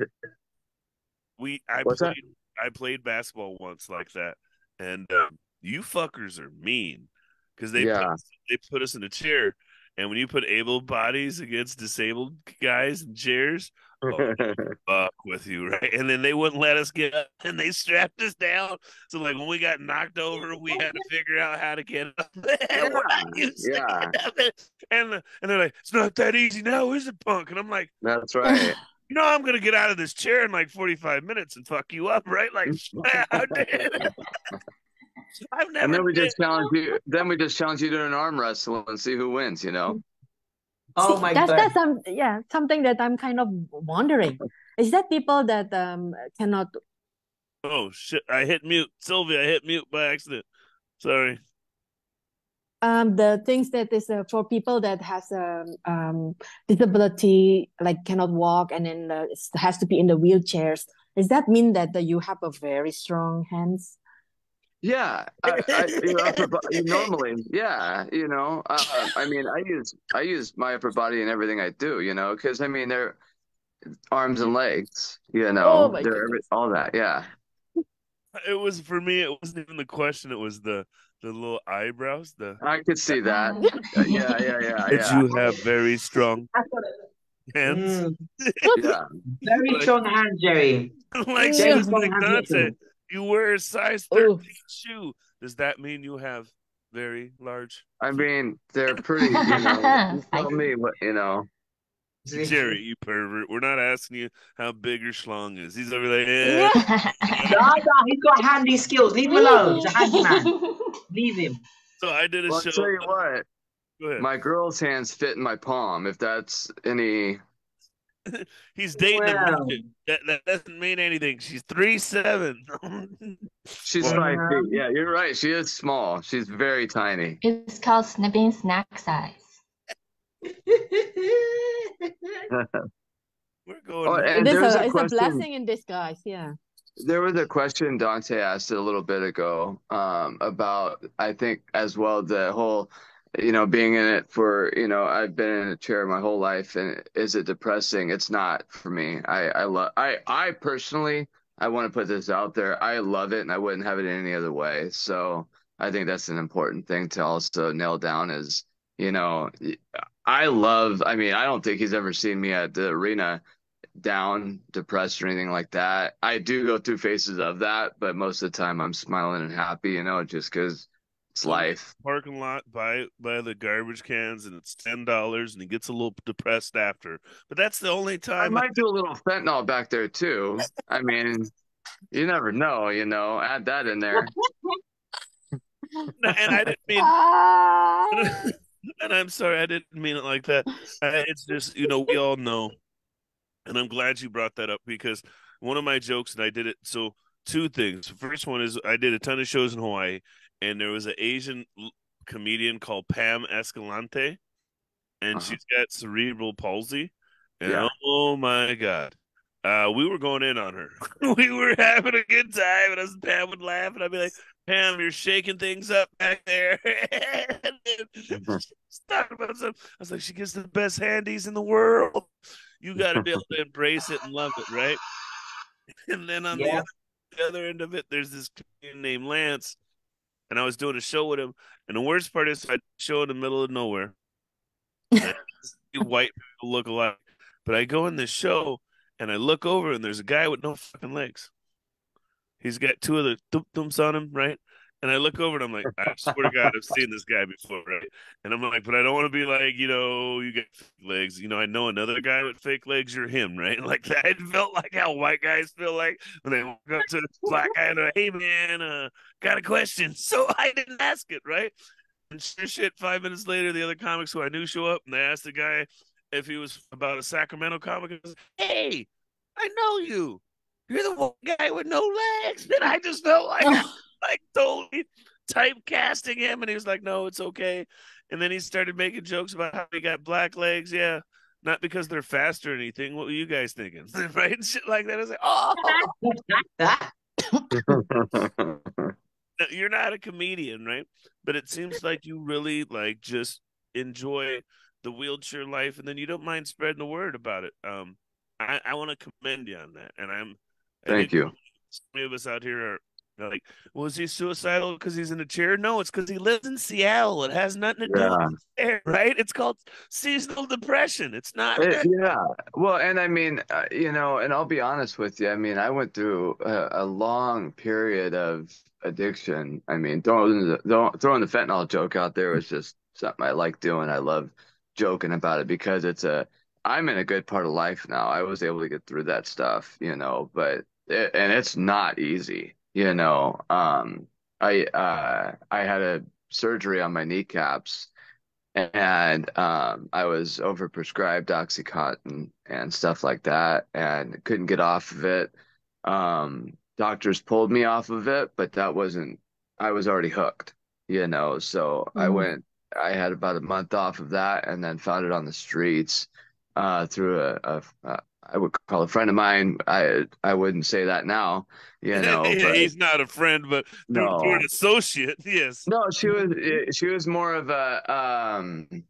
we I
What's that?
played I played basketball once like that, and um, you fuckers are mean because they put
Yeah.
us, they put us in a chair, and when you put able bodies against disabled guys in chairs, oh, fuck with you, right? And then they wouldn't let us get up, and they strapped us down. So like when we got knocked over, we had to figure out how to get up. And we're not used to
Yeah.
up. And and they're like, it's not that easy now, is it, punk? And I'm like.
That's right.
You know, I'm gonna get out of this chair in like 45 minutes and fuck you up, right? Like, how I've never.
And then we
been-
just challenge you. Then we just challenge you to an arm wrestle and see who wins. You know.
Oh
See,
my
that's
god.
that's some yeah something that I'm kind of wondering. Is that people that um cannot
Oh shit! I hit mute, Sylvia. I hit mute by accident. Sorry.
um the things that is uh, for people that has a um disability like cannot walk and then uh, has to be in the wheelchairs. Does that mean that uh, you have a very strong hands?
Yeah, I, I, your upper body, normally, yeah, you know, uh, I mean, I use I use my upper body in everything I do, you know, because I mean, they're arms and legs, you know,
Oh
they're every, all that, yeah.
It was for me. It wasn't even the question. It was the the little eyebrows. The
I could see that. Uh, yeah, yeah, yeah,
did
yeah,
you have very strong
That's what it-
hands?
Mm,
yeah.
very strong hand, Jerry.
like
Yeah.
just like Duante, you wear a size
Oh.
13 shoe. Does that mean you have very large?
I mean, they're pretty, you know. you Tell me what, you know.
Jerry, you pervert. We're not asking you how big your schlong is. He's over there. Yeah.
No, no, he's got handy skills. Leave him alone. He's a handyman. Leave him.
So I did a
Well, I'll
show.
tell you what,
Go ahead.
my girl's hands fit in my palm. If that's any,
He's dating
Well.
a midget. That, that doesn't mean anything. She's three seven.
she's
Well,
five feet. Yeah, you're right. She is small. She's very tiny.
It's called snipping snack size.
We're going.
Oh, and
It is a,
a
it's a blessing in disguise. Yeah.
There was a question Dante asked a little bit ago um, about, I think, as well, the whole, you know, being in it for, you know, I've been in a chair my whole life, and is it depressing? It's not for me. I, I love, I, I personally, I want to put this out there. I love it, and I wouldn't have it in any other way. So I think that's an important thing to also nail down is, you know, I love, I mean, I don't think he's ever seen me at the arena down, depressed, or anything like that. I do go through phases of that, but most of the time I'm smiling and happy, you know, just because it's life.
parking lot by by the garbage cans and it's ten dollars and he gets a little depressed after. But that's the only time
I
time
might do a little fentanyl back there too. I mean, you never know, you know, add that in there.
and I didn't mean and I'm sorry, I didn't mean it like that. It's just, you know, we all know. And I'm glad you brought that up because one of my jokes, and I did it. So, two things. First one is I did a ton of shows in Hawaii, and there was an Asian comedian called Pam Escalante, and
Uh-huh.
she's got cerebral palsy. And
Yeah.
oh my God. Uh, we were going in on her. we were having a good time, and us Pam would laugh, and I'd be like, Pam, you're shaking things up back there. And then she's talking about some. I was like, she gets the best handies in the world. You got to be able to embrace it and love it, right? And then on the, other, the other end of it, there's this comedian named Lance, and I was doing a show with him. And the worst part is, I show in the middle of nowhere. White people look alike, but I go in this show and I look over, and there's a guy with no fucking legs. He's got two of the thump thumps on him, right? And I look over and I'm like, I swear to God, I've seen this guy before, right? And I'm like, but I don't want to be like, you know, you got fake legs. You know, I know another guy with fake legs. You're him, right? Like that. It felt like how white guys feel like when they walk up to the black guy and they're, hey man, uh, got a question. So I didn't ask it, right? And shit, five minutes later, the other comics who I knew show up and they asked the guy if he was about a Sacramento comic. I was like, hey, I know you. You're the one guy with no legs. And I just felt like like totally typecasting him and he was like no it's okay. And then he started making jokes about how he got black legs. Yeah not because they're fast or anything. What were you guys thinking? Right? And shit like that. I was like oh. You're not a comedian right? But it seems like you really like just enjoy the wheelchair life and then you don't mind spreading the word about it. Um i, I want to commend you on that and i'm
Thank you.
many of us out here are like, was he suicidal because he's in a chair? No, it's because he lives in Seattle. It has nothing to do with air, right? It's called seasonal depression. It's not.
It- yeah. Well, and I mean, uh, you know, and I'll be honest with you. I mean, I went through a, a long period of addiction. I mean, throwing the, throwing throwing the fentanyl joke out there was just something I like doing. I love joking about it because it's a, I'm in a good part of life now. I was able to get through that stuff, you know, but it, and it's not easy, you know. Um, I uh, I had a surgery on my kneecaps and um, I was overprescribed Oxycontin and stuff like that, and couldn't get off of it. Um, doctors pulled me off of it, but that wasn't. I was already hooked, you know. So I
Mm.
went. I had about a month off of that, and then found it on the streets uh, through a, a, a I would call a friend of mine. I I wouldn't say that now, you know. But
he's not a friend, but
no,
through an associate. Yes.
no, she was she was more of a um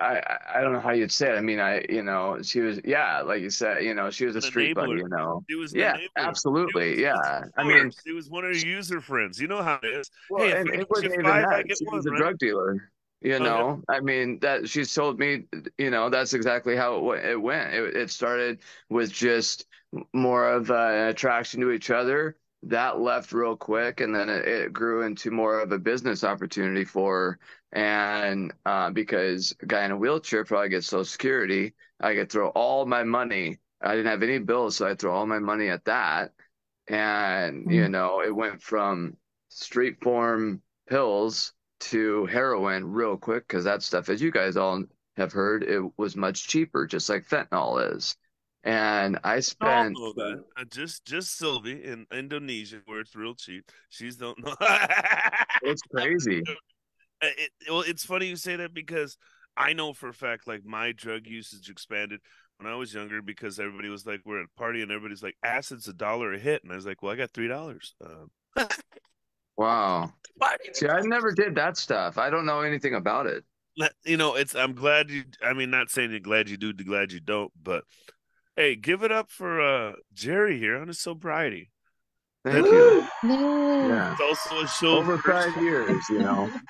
I I don't know how you'd say it. I mean, I you know, she was yeah, like you said, you know, she was a street buddy, you know.
He was
Yeah.
He was
absolutely. Yeah. I mean,
he was one of your user friends. You know how it is.
well,
Hey,
and it wasn't even that. She
one,
was a
right?
drug dealer, you
Okay.
know. I mean, that she told me, you know, that's exactly how it, it went. It, it started with just more of an attraction to each other. That left real quick, and then it, it grew into more of a business opportunity for her. And uh, because a guy in a wheelchair probably gets Social Security, I could throw all my money. I didn't have any bills, so I throw all my money at that. And, you
Mm.
know, it went from street form pills to heroin real quick because that stuff, as you guys all have heard, it was much cheaper, just like fentanyl is. And I spent,
that. Uh, just just Silvi in Indonesia, where it's real cheap. She's don't know.
it's crazy.
Uh, it, well, it's funny you say that because I know for a fact, like my drug usage expanded when I was younger because everybody was like, we're at a party and everybody's like, acid's a dollar a hit, and I was like, well, I got three dollars. Um,
Wow. See, I never did that stuff. I don't know anything about it.
you know, it's. I'm glad you. I mean, not saying you're glad you do, glad you don't, but hey, give it up for uh Jerry here on his sobriety.
Thank you.
No.
Yeah.
It's also a show
Over
for-
five years, you know.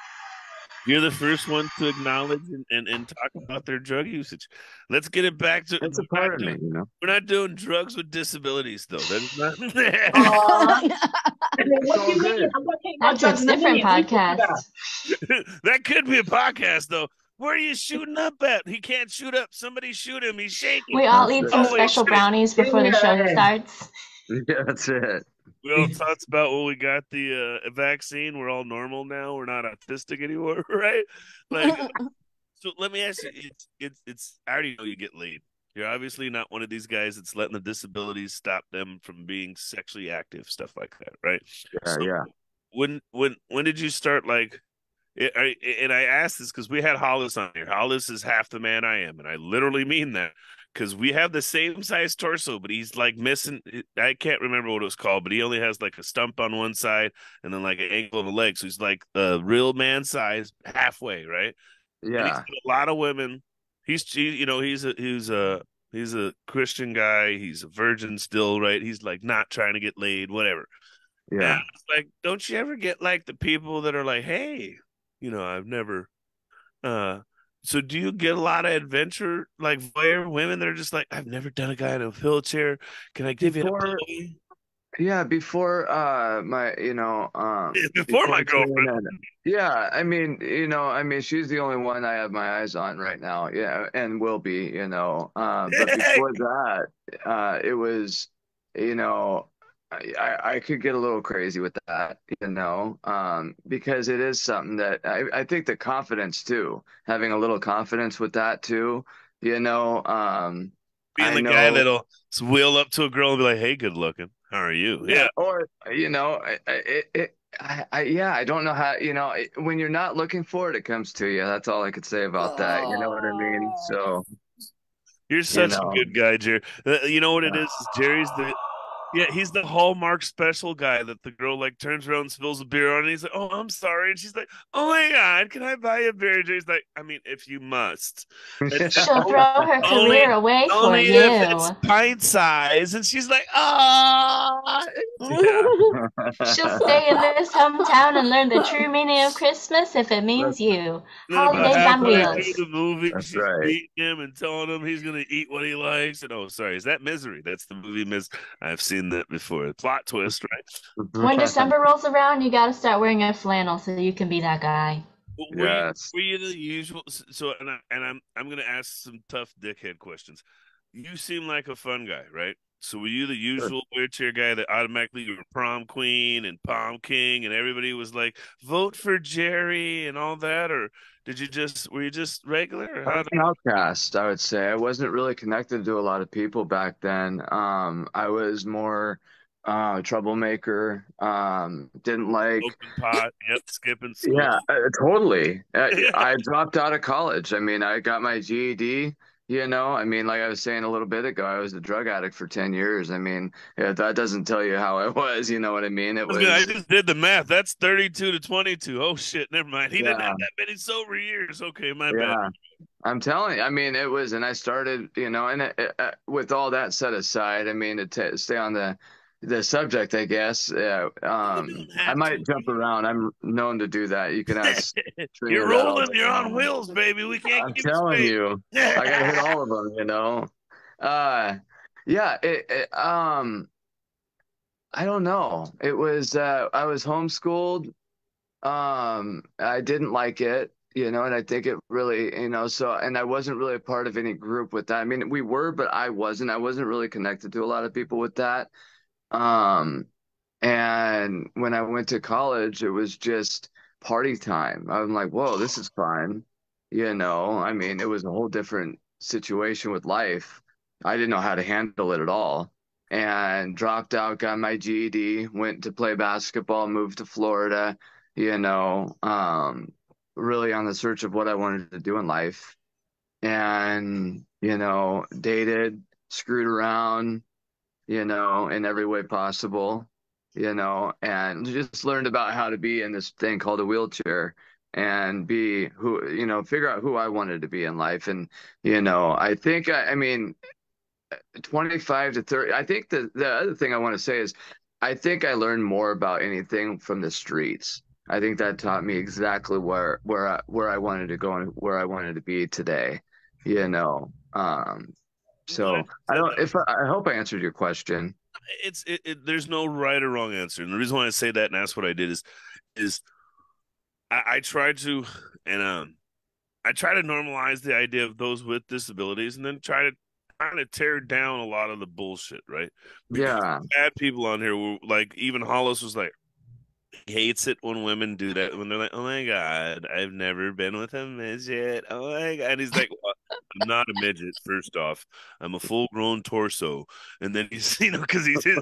You're the first one to acknowledge and, and, and talk about their drug usage. Let's get it back to
It's a
we're not
part of me,
doing-
you know.
We're not doing drugs with disabilities though. That is not
Aw. What do you
all
mean? I'm not talking about
That's a
drugs
different
minute. What are you talking
podcast.
that could be a podcast though. Where are you shooting up at? He can't shoot up. Somebody shoot him. He's shaking.
We all eat some
Oh,
special brownies before the show starts.
Yeah, that's it.
We all talked about when we got the uh, vaccine. We're all normal now. We're not autistic anymore, right? Like, so let me ask you. It's it's it's. I already know you get laid. You're obviously not one of these guys that's letting the disabilities stop them from being sexually active, stuff like that, right?
Yeah,
So,
yeah.
When when when did you start like? And I asked this because we had Hollis on here. Hollis is half the man I am, and I literally mean that because we have the same size torso, but he's like missing. I can't remember what it was called, but he only has like a stump on one side and then like an ankle on the leg. So he's like a real man size halfway, right? And
Yeah.
a lot of women. He's he, you know he's a he's a he's a Christian guy. He's a virgin still, right? He's like not trying to get laid, whatever.
Yeah.
like, don't you ever get like the people that are like, hey, you know, I've never. uh So do you get a lot of adventure like voyeur women that are just like, I've never done a guy in a wheelchair. Can I give you a
Before- Yeah, before uh my you know um
Before my girlfriend.
yeah, I mean, you know, I mean she's the only one I have my eyes on right now. Yeah, and will be, you know. Um but before that, uh it was you know I, I I could get a little crazy with that, you know, um, because it is something that I, I think the confidence too, having a little confidence with that too, you know, um,
Being
I
the guy that'll wheel up to a girl and be like, hey, good looking. How are you? Yeah.
Or you know, I, I, it, it, I, I, yeah, I don't know how. You know, it, when you're not looking for it, it comes to you. That's all I could say about that. You know what I mean? So
You're such
know.
a good guy, Jerry. Uh, You know what it is? is Jerry's the Yeah, he's the Hallmark special guy that the girl like turns around and spills a beer on, and he's like, "Oh, I'm sorry," and she's like, "Oh my god, can I buy you a beer?" And he's like, "I mean, if you must." And
She'll throw her
Only-
career away for
only
you.
if it's pint size, and she's like, "Ah."
She'll stay in this hometown and learn the true meaning of Christmas if it means you.
Then
Holidays on wheels.
through the movie,
That's
she's
right.
beating him and telling him he's gonna eat what he likes. And oh, sorry, is that Misery? That's the movie Miss. I've seen that before. Plot twist, right? Mm-hmm.
When December rolls around, you gotta start wearing a flannel so you can be that guy.
Were you-
Yes.
Were you the usual? So, and, I, and I'm I'm gonna ask some tough dickhead questions. You seem like a fun guy, right? So, were you the usual wheelchair guy that automatically you were prom queen and prom king, and everybody was like, "Vote for Jerry" and all that, or did you just were you just regular?
I was an outcast, I would say. I wasn't really connected to a lot of people back then. Um, I was more uh, troublemaker. Um, didn't like.
open pot? Yep, skipping school.
Yeah, uh, totally. Uh,
Yeah.
I dropped out of college. I mean, I got my GED. You know, I mean, like I was saying a little bit ago, I was a drug addict for 10 years. I mean, yeah, that doesn't tell you how I was. You know what I mean? It
I was I just did the math. That's 32 to 22. Oh shit, never mind. He didn't have that many sober years. Okay, my bad.
Yeah, I'm telling you. I mean, it was, and I started, you know, and uh, uh, with all that set aside, I mean, to t stay on the the subject, I guess. Yeah, um, I might jump around. I'm known to do that. You can ask.
You're rolling. You're on wheels, baby. We can't
I'm telling you, I gotta hit all of them. You know. Uh, yeah. It, it, um, I don't know. It was. Uh, I was homeschooled. Um, I didn't like it, you know, and I think it really, you know, so, and I wasn't really a part of any group with that. I mean, we were, but I wasn't. I wasn't really connected to a lot of people with that. Um, and when I went to college, it was just party time. I'm like, whoa, this is fun. You know, I mean, it was a whole different situation with life. I didn't know how to handle it at all. And dropped out, got my GED, went to play basketball, moved to Florida, you know, um, really on the search of what I wanted to do in life. And, you know, dated, screwed around, you know, in every way possible, you know, and just learned about how to be in this thing called a wheelchair and be who, you know, figure out who I wanted to be in life. And, you know, I think, I, I mean, 25 to 30, I think the, the other thing I want to say is I think I learned more about anything from the streets. I think that taught me exactly where where I, where I wanted to go and where I wanted to be today, you know. Um, so I don't. If I, I hope I answered your question.
It's it, it. There's no right or wrong answer, and the reason why I say that and that's what I did is, is I, I tried to, and um, I try to normalize the idea of those with disabilities, and then try to kind of tear down a lot of the bullshit, right? Because
Yeah,
bad people on here were like even Hollis was like hates it when women do that when they're like, "Oh my god, I've never been with a midget." Oh my god, and he's like, well, "I'm not a midget. First off, I'm a full-grown torso." And then he's, you know, because he's his,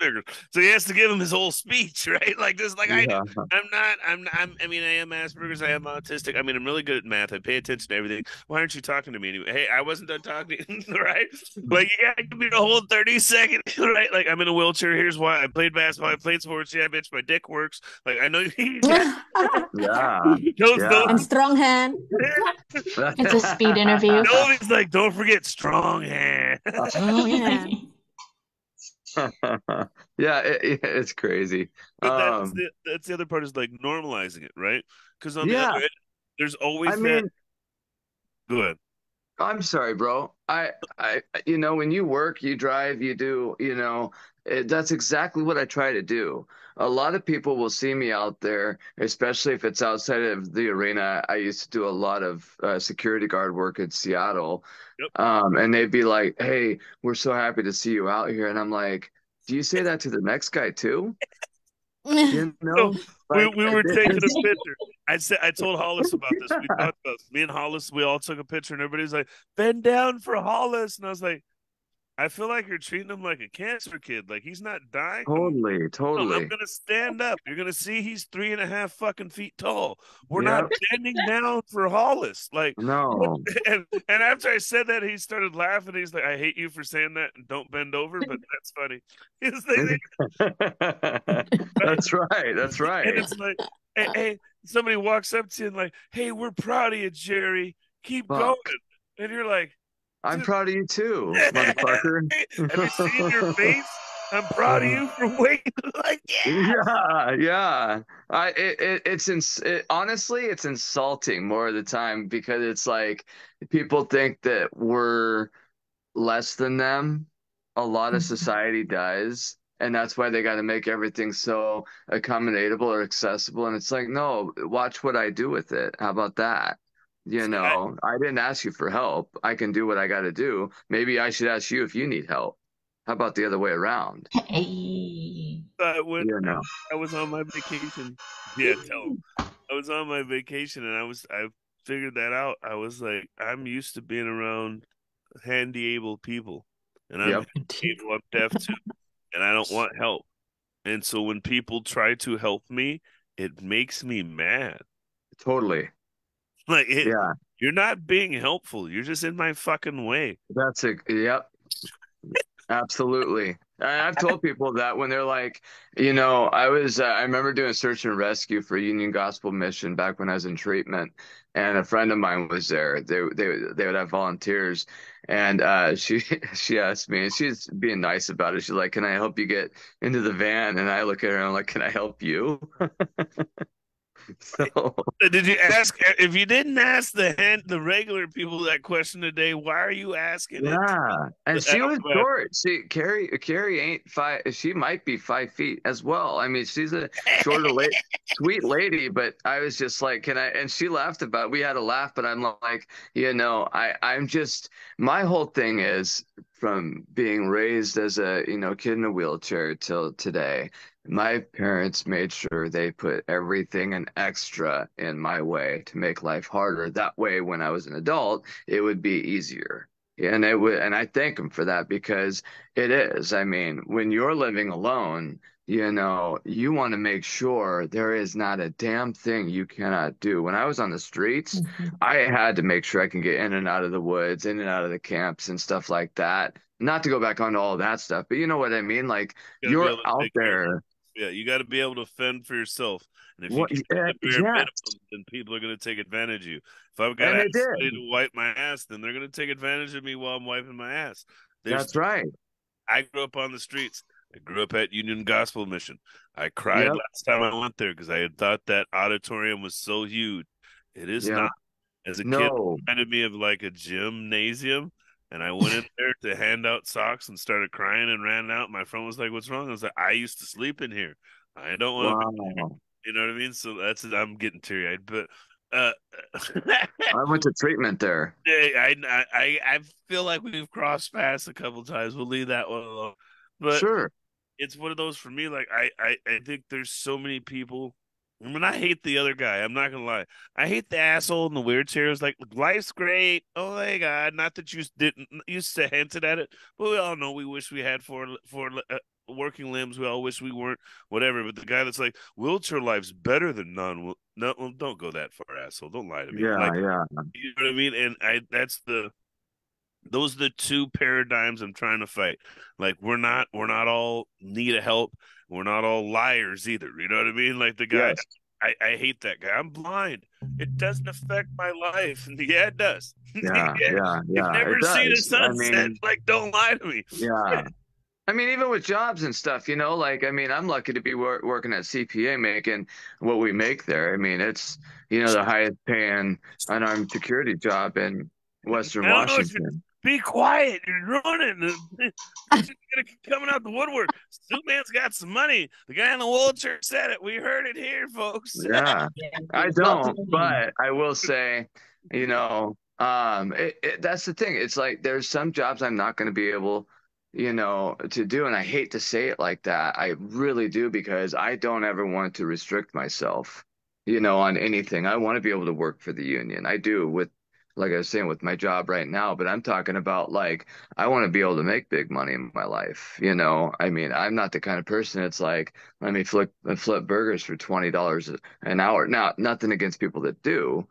Asperger's, so he has to give him his whole speech, right? Like this, like I
yeah,
I'm not. I'm. I'm. I mean, I am Asperger's. I am autistic. I mean, I'm really good at math. I pay attention to everything. Why aren't you talking to me anyway? Hey, I wasn't done talking, to you, right? Like, you gotta give me the whole thirty second, right? Like, I'm in a wheelchair. Here's why. I played basketball. I played sports. Yeah, bitch, my dick works. Like, I know you.
yeah.
those,
Yeah.
those.
and strong hand.
It's a speed interview.
Nobody's like, don't forget strong hand.
Oh yeah.
yeah, it, it- it's crazy.
But that's
Um,
the that's the other part is like normalizing it, right? Because on the
Yeah.
other end, there's always
I
that.
mean,
Go ahead.
I'm sorry, bro. I, I, you know, when you work, you drive, you do, you know, it, that's exactly what I try to do. A lot of people will see me out there, especially if it's outside of the arena. I used to do a lot of uh, security guard work in Seattle.
Yep.
Um, and they'd be like, "Hey, we're so happy to see you out here." And I'm like, "Do you say that to the next guy too?" You know,
we,
Like,
we were taking a
it's-
picture. I said I told Hollis about this. We talked about this. me and Hollis. We all took a picture, and everybody's like, "Bend down for Hollis," and I was like, I feel like you're treating him like a cancer kid. Like he's not dying.
Totally,
No,
totally.
I'm gonna stand up. You're gonna see he's three and a half fucking feet tall. We're
Yep.
not bending down for Hollis. Like
No.
and and after I said that, he started laughing. He's like, "I hate you for saying that and don't bend over," but that's funny. Like-
That's right. That's
and
right.
it's like, hey, hey, somebody walks up to you and like, "Hey, we're proud of you, Jerry. Keep
Fuck.
going." And you're like,
I'm proud of you too, motherfucker.
"Have you seen your face? I'm proud of you for waiting." like, yeah.
Yeah, yeah. I it, it it's ins it, honestly it's insulting more of the time because it's like people think that we're less than them. A lot of
Mhm.
society does, and that's why they got to make everything so accommodatable or accessible. And it's like, no, watch what I do with it. How about that? You
See, I-
know, I didn't ask you for help. I can do what I got to do. Maybe I should ask you if you need help. How about the other way around?
Hey.
I went.
You know.
I was on my vacation. Yeah, tell 'em. I was on my vacation and I was I figured that out. I was like, I'm used to being around handy able people, and I'm
Yep.
able. I'm deaf too, and I don't want help. And so when people try to help me, it makes me mad.
Totally.
Like it,
Yeah.
you're not being helpful. You're just in my fucking way.
That's it. yep. Absolutely. I've told people that when they're like, you know, I was, uh, I remember doing search and rescue for Union Gospel Mission back when I was in treatment, and a friend of mine was there. They they they would have volunteers, and uh, she she asked me, and she's being nice about it. She's like, "Can I help you get into the van?" And I look at her and I'm like, "Can I help you?" So
Did you ask? If you didn't ask the hand, the regular people that question today, why are you asking it?
Yeah, and she was
don't-
short. See, Carrie, Carrie ain't five. She might be five feet as well. I mean, she's a shorter, sweet lady. But I was just like, can I? And she laughed about. It. We had a laugh, but I'm like, you know, I, I'm just. My whole thing is from being raised as a, you know, kid in a wheelchair till today. My parents made sure they put everything and extra in my way to make life harder. That way, when I was an adult, it would be easier. And it would, and I thank them for that because it is. I mean, when you're living alone, you know, you want to make sure there is not a damn thing you cannot do. When I was on the streets,
Mhm.
I had to make sure I can get in and out of the woods, in and out of the camps and stuff like that. Not to go back onto all that stuff, but you know what I mean? Like
You gotta be
you're out
take care
there.
Yeah, you got to be able to fend for yourself. And if
What-
you
yeah,
can't the bare
yes.
minimum, then people are going to take advantage of you. If I've got to
they
ask
did.
somebody to wipe my ass, then they're going to take advantage of me while I'm wiping my ass. There's,
That's right.
I grew up on the streets. I grew up at Union Gospel Mission. I cried
Yep.
last time I went there because I had thought that auditorium was so huge. It is
Yeah.
not. As a kid,
No.
reminded me of like a gymnasium. And I went in there to hand out socks and started crying and ran out. My friend was like, "What's wrong?" I was like, "I used to sleep in here. I don't want to."
Wow.
You know what I mean? So that's I'm getting teary eyed, but uh,
I went to treatment there.
I, I I I feel like we've crossed paths a couple times. We'll leave that one alone. But
Sure.
it's one of those for me. Like I, I, I think there's so many people. I mean, I hate the other guy. I'm not gonna lie. I hate the asshole in the wheelchair. It's like life's great. Oh my god! Not that you didn't used to hinted at it, but we all know we wish we had four four uh, working limbs. We all wish we weren't. Whatever. But the guy that's like wheelchair life's better than non. No, well, don't go that far, asshole. Don't lie to me.
Yeah,
Like,
yeah.
you know what I mean? And I that's the those are the two paradigms I'm trying to fight. Like we're not we're not all need a help. We're not all liars either. You know what I mean? Like the guy
Yes.
I, I hate that guy. I'm blind. It doesn't affect my life. Yeah, it does.
Yeah, yeah,
You've never
it
seen a
does. I
sunset.
mean,
like, don't lie to me.
yeah. I mean, even with jobs and stuff, you know, like, I mean, I'm lucky to be wor- working at CPA making what we make there. I mean, it's, you know, the highest paying unarmed security job in Western
I don't know if
Washington.
Be quiet. You're running. It's gonna keep coming out the woodwork. Suitman's got some money. The guy in the wheelchair said it. We heard it here, folks.
Yeah. I don't, but I will say, you know, um, it, it, that's the thing. It's like there's some jobs I'm not going to be able, you know, to do, and I hate to say it like that. I really do because I don't ever want to restrict myself, you know, on anything. I want to be able to work for the union. I do with like I was saying with my job right now, but I'm talking about like I want to be able to make big money in my life. You know, I mean, I'm not the kind of person it's like let me flip flip burgers for twenty dollars an hour. Now, nothing against people that do,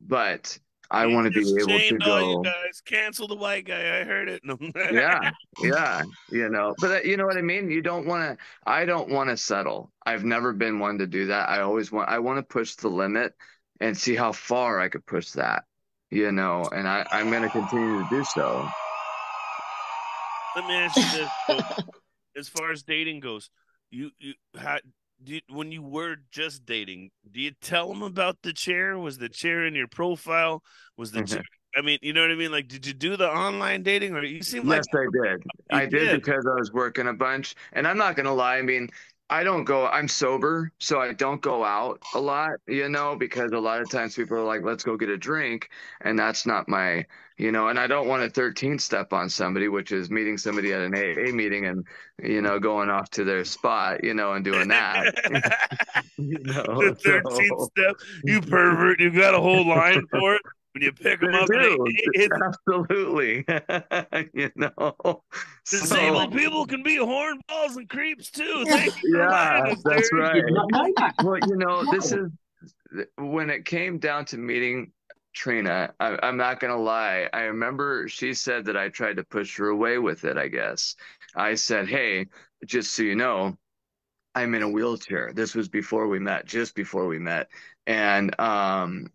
but I want to be able to go.
You guys cancel the white guy. I heard it.
yeah, yeah, you know, but uh, you know what I mean. You don't want to. I don't want to settle. I've never been one to do that. I always want. I want to push the limit and see how far I could push that. You know, and I I'm going to continue to do so.
Let me ask you this: so, as far as dating goes, you you had you, when you were just dating, do you tell them about the chair? Was the chair in your profile? Was the chair? Mm-hmm. I mean, you know what I mean? Like, did you do the online dating, or you seem
like?
Yes,
I did. I did, did because I was working a bunch, and I'm not gonna lie. I mean, I don't go, I'm sober, so I don't go out a lot, you know, because a lot of times people are like, let's go get a drink. And that's not my, you know, and I don't want a 13 step on somebody, which is meeting somebody at an AA meeting and, you know, going off to their spot, you know, and doing that.
you know, the 13 so. step, you pervert, you got a whole line for it when you pick them up.
It, absolutely. you know,
disabled so, people can be hornballs and creeps too.
yeah, that's right. well, you know, this is when it came down to meeting Trina. I, I'm not gonna lie. I remember she said that I tried to push her away with it. I guess I said, "Hey, just so you know." I'm in a wheelchair. This was before we met, just before we met. And um,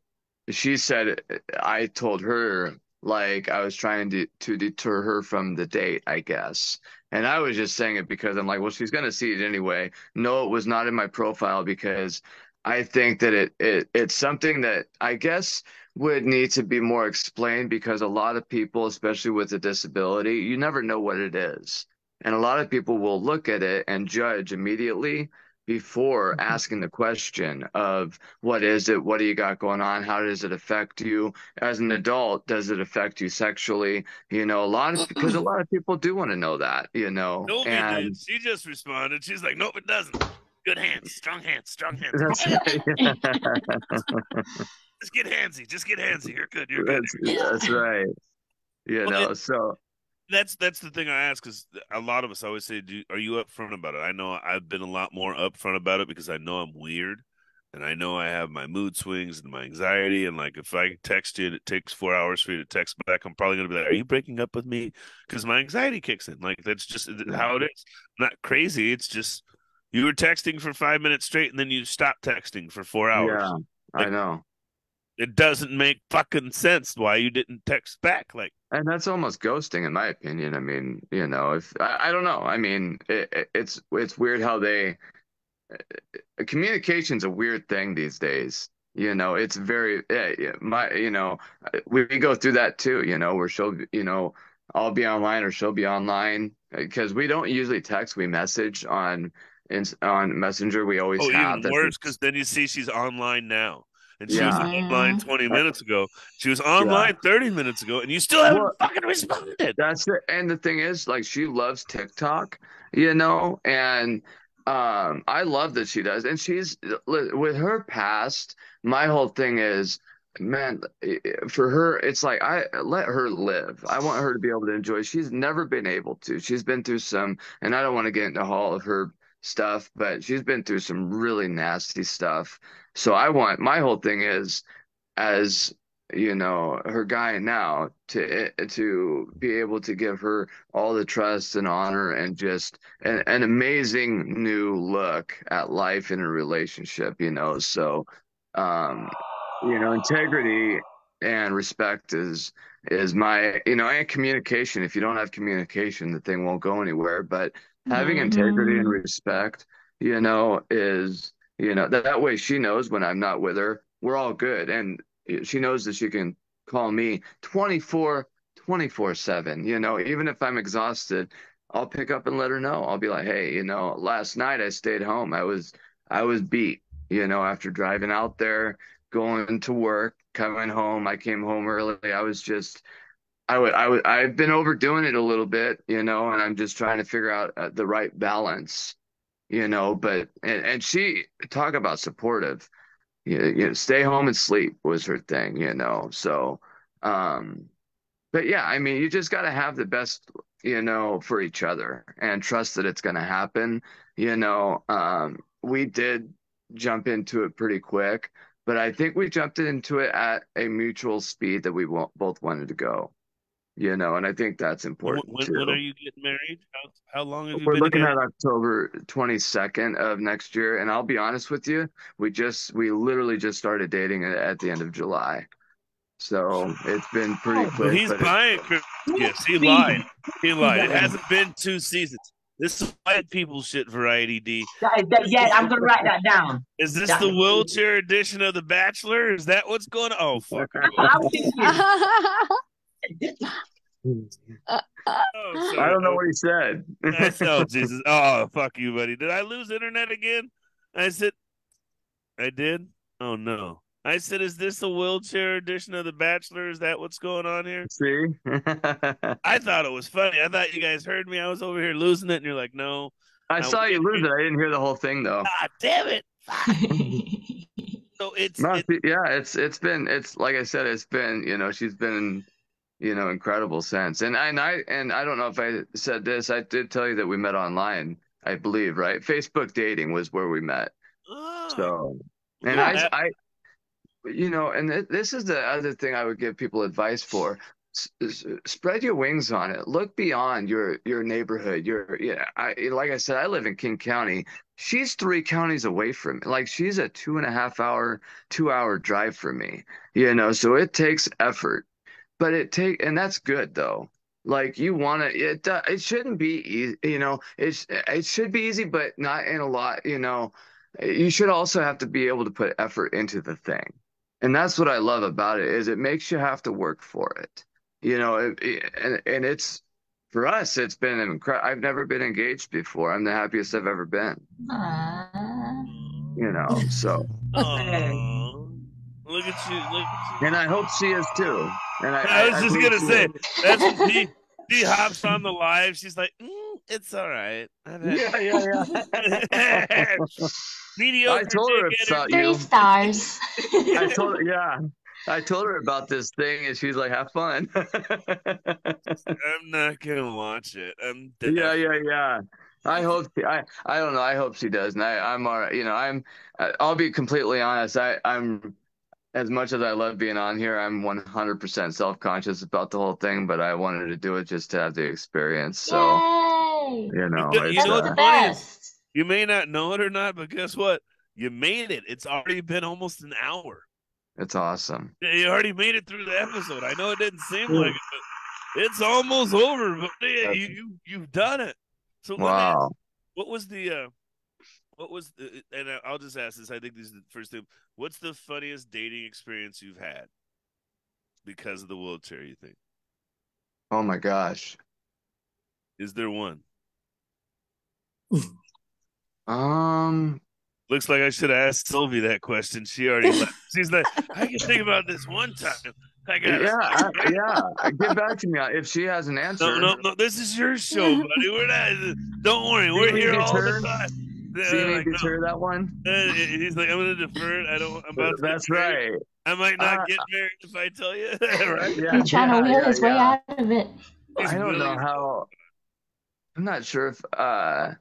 she said I told her like I was trying to to deter her from the date, I guess. And I was just saying it because I'm like, well, she's gonna see it anyway. No, it was not in my profile because I think that it, it it's something that I guess would need to be more explained because a lot of people, especially with a disability, you never know what it is. And a lot of people will look at it and judge immediately before mm-hmm. asking the question of what is it what do you got going on how does it affect you? As an adult does it affect you sexually? You know a lot of because a lot of people do want to know that you know
Nope, and she just responded. She's like nope it doesn't. Good hands strong hands strong hands. Just get handsy just get handsy. You're good you're good.
That's, that's right. You well, know it, so
that's that's the thing I ask because a lot of us always say, Do, "Are you upfront about it?" I know I've been a lot more upfront about it because I know I'm weird, and I know I have my mood swings and my anxiety. And like, if I text you and it takes four hours for you to text back, I'm probably gonna be like, "Are you breaking up with me?" Because my anxiety kicks in. Like that's just how it is. Not crazy. It's just you were texting for five minutes straight, and then you stopped texting for four hours.
Yeah, like, I know
it doesn't make fucking sense why you didn't text back like
and that's almost ghosting in my opinion. I mean you know if i, I don't know. I mean it, it's it's weird how they uh, communication's a weird thing these days. You know it's very my you know we, we go through that too you know where she'll you know i'll be online or she'll be online because we don't usually text we message on on messenger. We always
oh,
have
even worse because then you see she's online now and she yeah. was online 20 minutes ago. She was online yeah. 30 minutes ago, and you still haven't well, fucking responded.
That's it. And the thing is, like, she loves TikTok, you know, and um, I love that she does. And she's with her past. My whole thing is, man, for her, it's like I let her live. I want her to be able to enjoy. She's never been able to. She's been through some, and I don't want to get into all of her stuff, but she's been through some really nasty stuff. So I want my whole thing is as you know her guy now to to be able to give her all the trust and honor and just an, an amazing new look at life in a relationship you know? So um you know integrity and respect is is my you know and communication. If you don't have communication the thing won't go anywhere. But having mm-hmm. integrity and respect you know is you know that, that way she knows when i'm not with her. We're all good. And she knows that she can call me 24 24 7 you know even if i'm exhausted i'll pick up and let her know. I'll be like hey you know last night i stayed home. I was i was beat you know after driving out there going to work coming home. I came home early. I was just I would, I would, I've been overdoing it a little bit, you know, and I'm just trying to figure out uh, the right balance you know, but and, and she talk about supportive. You, you know, stay home and sleep was her thing, you know. So Um, but yeah, I mean, you just got to have the best, you know, for each other and trust that it's going to happen. You know, um, we did jump into it pretty quick, but I think we jumped into it at a mutual speed that we both wanted to go. You know, and I think that's important
when,
too.
When are you getting married? How, how long have you
We're
been
looking
together?
at October 22nd of next year, and I'll be honest with you, we just we literally just started dating at the end of July. So it's been pretty oh, quick.
Well, he's
but
buying Christmas gifts. He lied. He lied. It hasn't been two seasons. This is white people shit variety D.
That- that- yeah, I'm gonna write that down.
Is this
That-
the wheelchair edition of The Bachelor? Is that what's going on? Oh fuck.
I'm
Oh,
I don't know what he said.
That's- oh Jesus! Oh fuck you, buddy. Did I lose internet again? I said, I did. Oh no! I said, is this the wheelchair edition of The Bachelor? Is that what's going on here?
See?
I thought it was funny. I thought you guys heard me. I was over here losing it, and you're like, no.
I saw you lose it. I didn't hear the whole thing though.
Ah, damn it! So it's
No,
it,
see- yeah, it's it's been it's like I said, it's been you know she's been you know incredible sense. and I and I and I don't know if I said this. I did tell you that we met online, I believe, right? Facebook dating was where we met.
oh,
So, and
Yeah.
I, I, you know, and th- this is the other thing I would give people advice for. S- s- spread your wings on it. Look beyond your your neighborhood. Your yeah, I like I said, I live in King County. She's three counties away from me. Like she's a two and a half hour, two hour drive from me. You know, so it takes effort, but it take and that's good though. Like you want to, it uh, it shouldn't be easy. You know, it's it should be easy, but not in a lot. You know, you should also have to be able to put effort into the thing and that's what i love about it is it makes you have to work for it you know it, it- and and it's for us it's been incredible i've never been engaged before i'm the happiest i've ever been
Aw.
you know so.
Look at you! Look at you!
and i hope she is too and i
I was just gonna say
is.
that's when she, she hops on the live. She's like, mm, "It's all right." I've
yeah yeah yeah
mediocre.
I told her about
energy.
Three
you.
stars.
i told her yeah i told her about this thing and she's like have fun
I'm not gonna watch it. I'm
Yeah, yeah, yeah. I hope I I don't know. I hope she does. And I I'm all right. You know, I'm I'll be completely honest. I I'm as much as I love being on here, I'm 100% self-conscious about the whole thing, but I wanted to do it just to have the experience. So,
Yay!
you know,
You
it's,
know what's
uh,
funny is-
best.
You may not know it or not, but guess what? You made it. It's already been almost an hour.
it's awesome.
You already made it through the episode. I know it didn't seem like it, but it's almost over. But yeah, you, you you've done it. So let me ask,
Wow.
what was the uh, what was the, and I'll just ask this. I think this is the first thing. What's the funniest dating experience you've had because of the wheelchair? You think
Oh my gosh.
is there one?
Um,
Looks like I should have asked Silvi that question. She already left. She's like, I can think about this one time. I got
yeah, I, yeah. Get back to me if she has an answer.
No, no, no. This is your show, buddy. We're not. Don't worry. We're here all the time. Yeah,
See me
like, no.
deter that one?
Uh, He's like, I'm gonna defer it. I don't. I'm about.
That's
get
right.
I might not
Uh,
get married if I tell you. right?
Yeah,
He's trying
yeah,
to wheel
yeah,
his way
yeah.
out of it.
He's
I don't know how. I'm not sure if. uh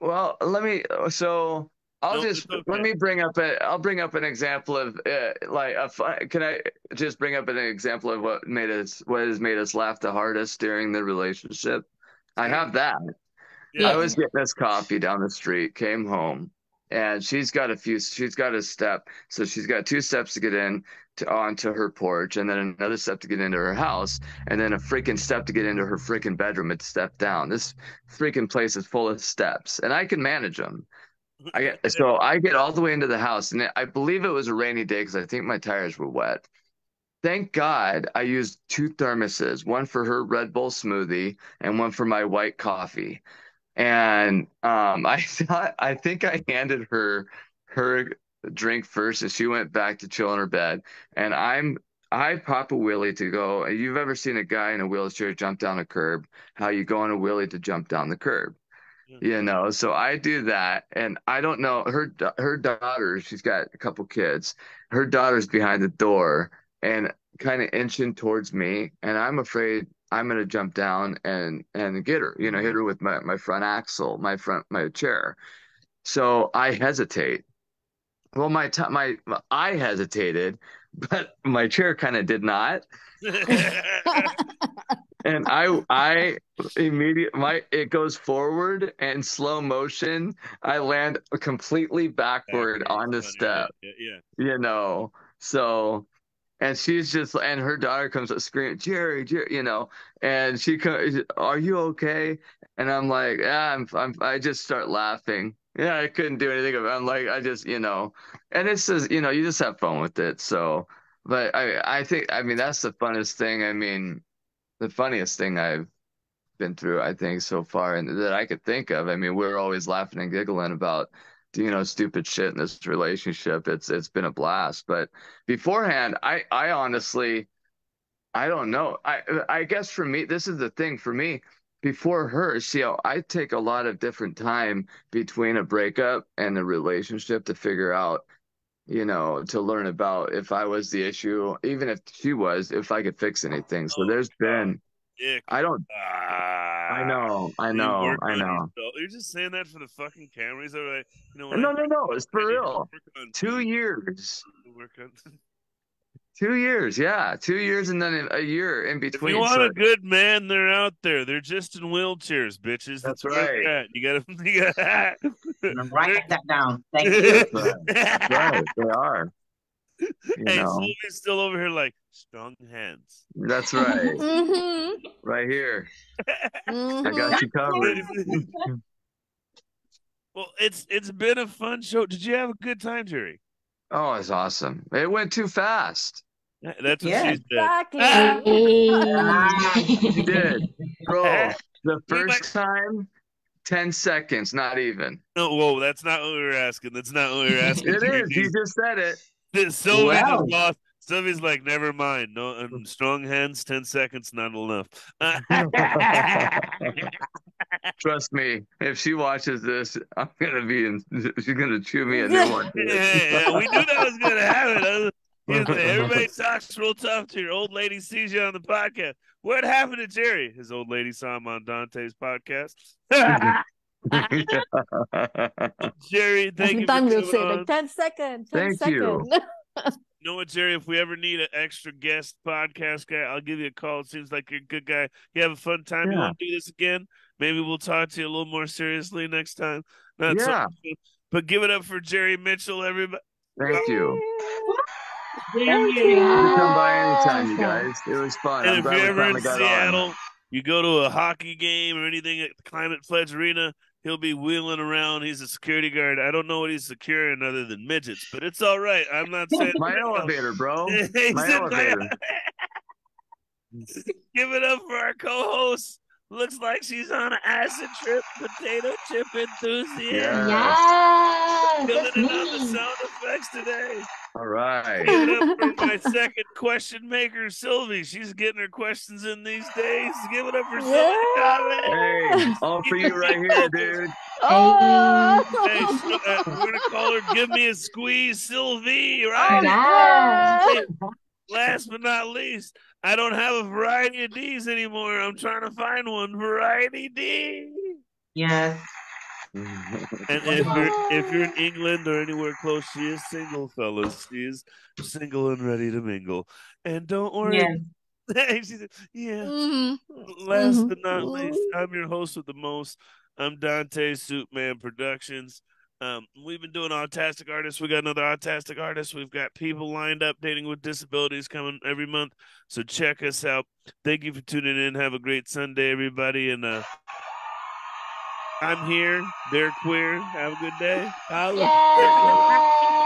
Well, let me. So I'll
No,
just
okay.
let me bring up a. I'll bring up an example of uh, like a. fun- Can I just bring up an example of what made us what has made us laugh the hardest during the relationship? I have that.
Yeah.
I was getting this coffee down the street, came home, and she's got a few. She's got a step, so she's got two steps to get in to onto her porch, and then another step to get into her house, and then a freaking step to get into her freaking bedroom and step down. This freaking place is full of steps, and I can manage them. I get so I get all the way into the house, and I believe it was a rainy day because I think my tires were wet. Thank God I used two thermoses, one for her Red Bull smoothie and one for my white coffee. And um, I thought I think I handed her her drink first, and she went back to chill in her bed. And I'm I pop a wheelie to go. You've ever seen a guy in a wheelchair jump down a curb? How you go on a wheelie to jump down the curb? you know so i do that and i don't know her her daughter she's got a couple kids her daughter's behind the door and kind of inching towards me, and I'm afraid I'm gonna jump down and and get her, you know, hit her with my my front axle, my front my chair. So I hesitate. Well, my t- my I hesitated, but my chair kind of did not. and I I immediate my it goes forward and slow motion. I land completely backward on the step.
Yeah, yeah.
You know, so and she's just and her daughter comes up screaming, Jerry, Jerry, you know, and she comes, are you okay? And I'm like, yeah, I'm, I'm, I just start laughing. Yeah, I couldn't do anything about it. I'm like, I just, you know, and it's just, you know, you just have fun with it. So, but I, I think, I mean, that's the funnest thing. I mean, the funniest thing I've been through, I think, so far, and that I could think of. I mean, we're always laughing and giggling about, you know, stupid shit in this relationship. It's it's been a blast. But beforehand, I I honestly, I don't know. I I guess for me, this is the thing for me. Before her, see, I take a lot of different time between a breakup and a relationship to figure out you know, to learn about if I was the issue, even if she was, if I could fix anything. So there's been,
Ick.
I don't,
Ah,
I know, I know, I know.
You're just saying that for the fucking cameras. All right. You know what?
No, no, no, it's for
I
real.
work on-
Two years, two years, yeah, two years, and then a year in
If
between.
you want
So
a good man, they're out there. They're just in wheelchairs, bitches.
That's
where they're
right.
at. You gotta, you gotta
Write that down. Thank you.
That's right. That's right, they are. You
Hey,
know,
Sylvia's still over here like strong hands.
that's right,
Mhm.
right here. I
Mhm.
got you covered.
well, it's it's been a fun show. Did you have a good time, Jerry?
Oh, it's awesome. It went too fast.
That's what
Yeah.
she said.
Exactly.
You did, bro. The
We might-
first time, ten seconds, not even.
No, whoa, that's not what we were asking. That's not what we were asking.
it is.
Jerry.
is. You just said it.
Sylvia
Wow.
just lost. Sylvia's like, never mind. No, um, strong hands, ten seconds, not enough.
Trust me, if she watches this, I'm gonna be in. She's gonna chew me a new one. dude.
yeah, we knew that was gonna happen. Was- he was like, Everybody talks real tough to your old lady sees you on the podcast. What happened to Jerry? His old lady saw him on Duante's podcast. Jerry, thank
Every
you.
time
for
we'll say
on.
like uh, 10 seconds. 10
Thank you.
seconds.
You know what, Jerry? If we ever need an extra guest podcast guy, I'll give you a call. It seems like you're a good guy. You have a fun time. You want to do this again? Maybe we'll talk to you a little more seriously next time. Not
Yeah.
much, but give it up for Jerry Mitchell, everybody.
Thank you.
Thank
You
you.
can come by anytime, you guys. It was fun.
And
I'm
if you're ever in
finally got
Seattle, you go to a hockey game or anything at the Climate Pledge Arena, he'll be wheeling around. He's a security guard. I don't know what he's securing other than midgets, but it's all right. I'm not saying.
My elevator, bro. My elevator.
Give it up for our co-host. Looks like she's on an acid trip. Potato chip enthusiast.
Yeah.
Yes,
Killing
that's
it on the sound effects today.
All right.
Give it up for my second question maker, Silvi. She's getting her questions in these days. Give it up for Silvi Cobbin.
Hey, all for you right here, dude.
Oh!
Hey, so, uh, we're gonna call her "Give Me a Squeeze,"
Silvi,
right?
Yes.
Hey, Last but not least, I don't have a variety of D's anymore. I'm trying to find one variety D.
Yes.
And if you're if you're in England or anywhere close, she is single, fellas. She is single and ready to mingle. And don't worry.
Yes.
She's- yeah.
Mhm.
Last
Mhm.
but not least, I'm your host with the most. I'm Duante Suitman Productions. Um, we've been doing autistic artists. We got another autistic artist. We've got people lined up dating with disabilities coming every month. So check us out. Thank you for tuning in. Have a great Sunday, everybody. And uh, I'm here. They're queer. Have a good day.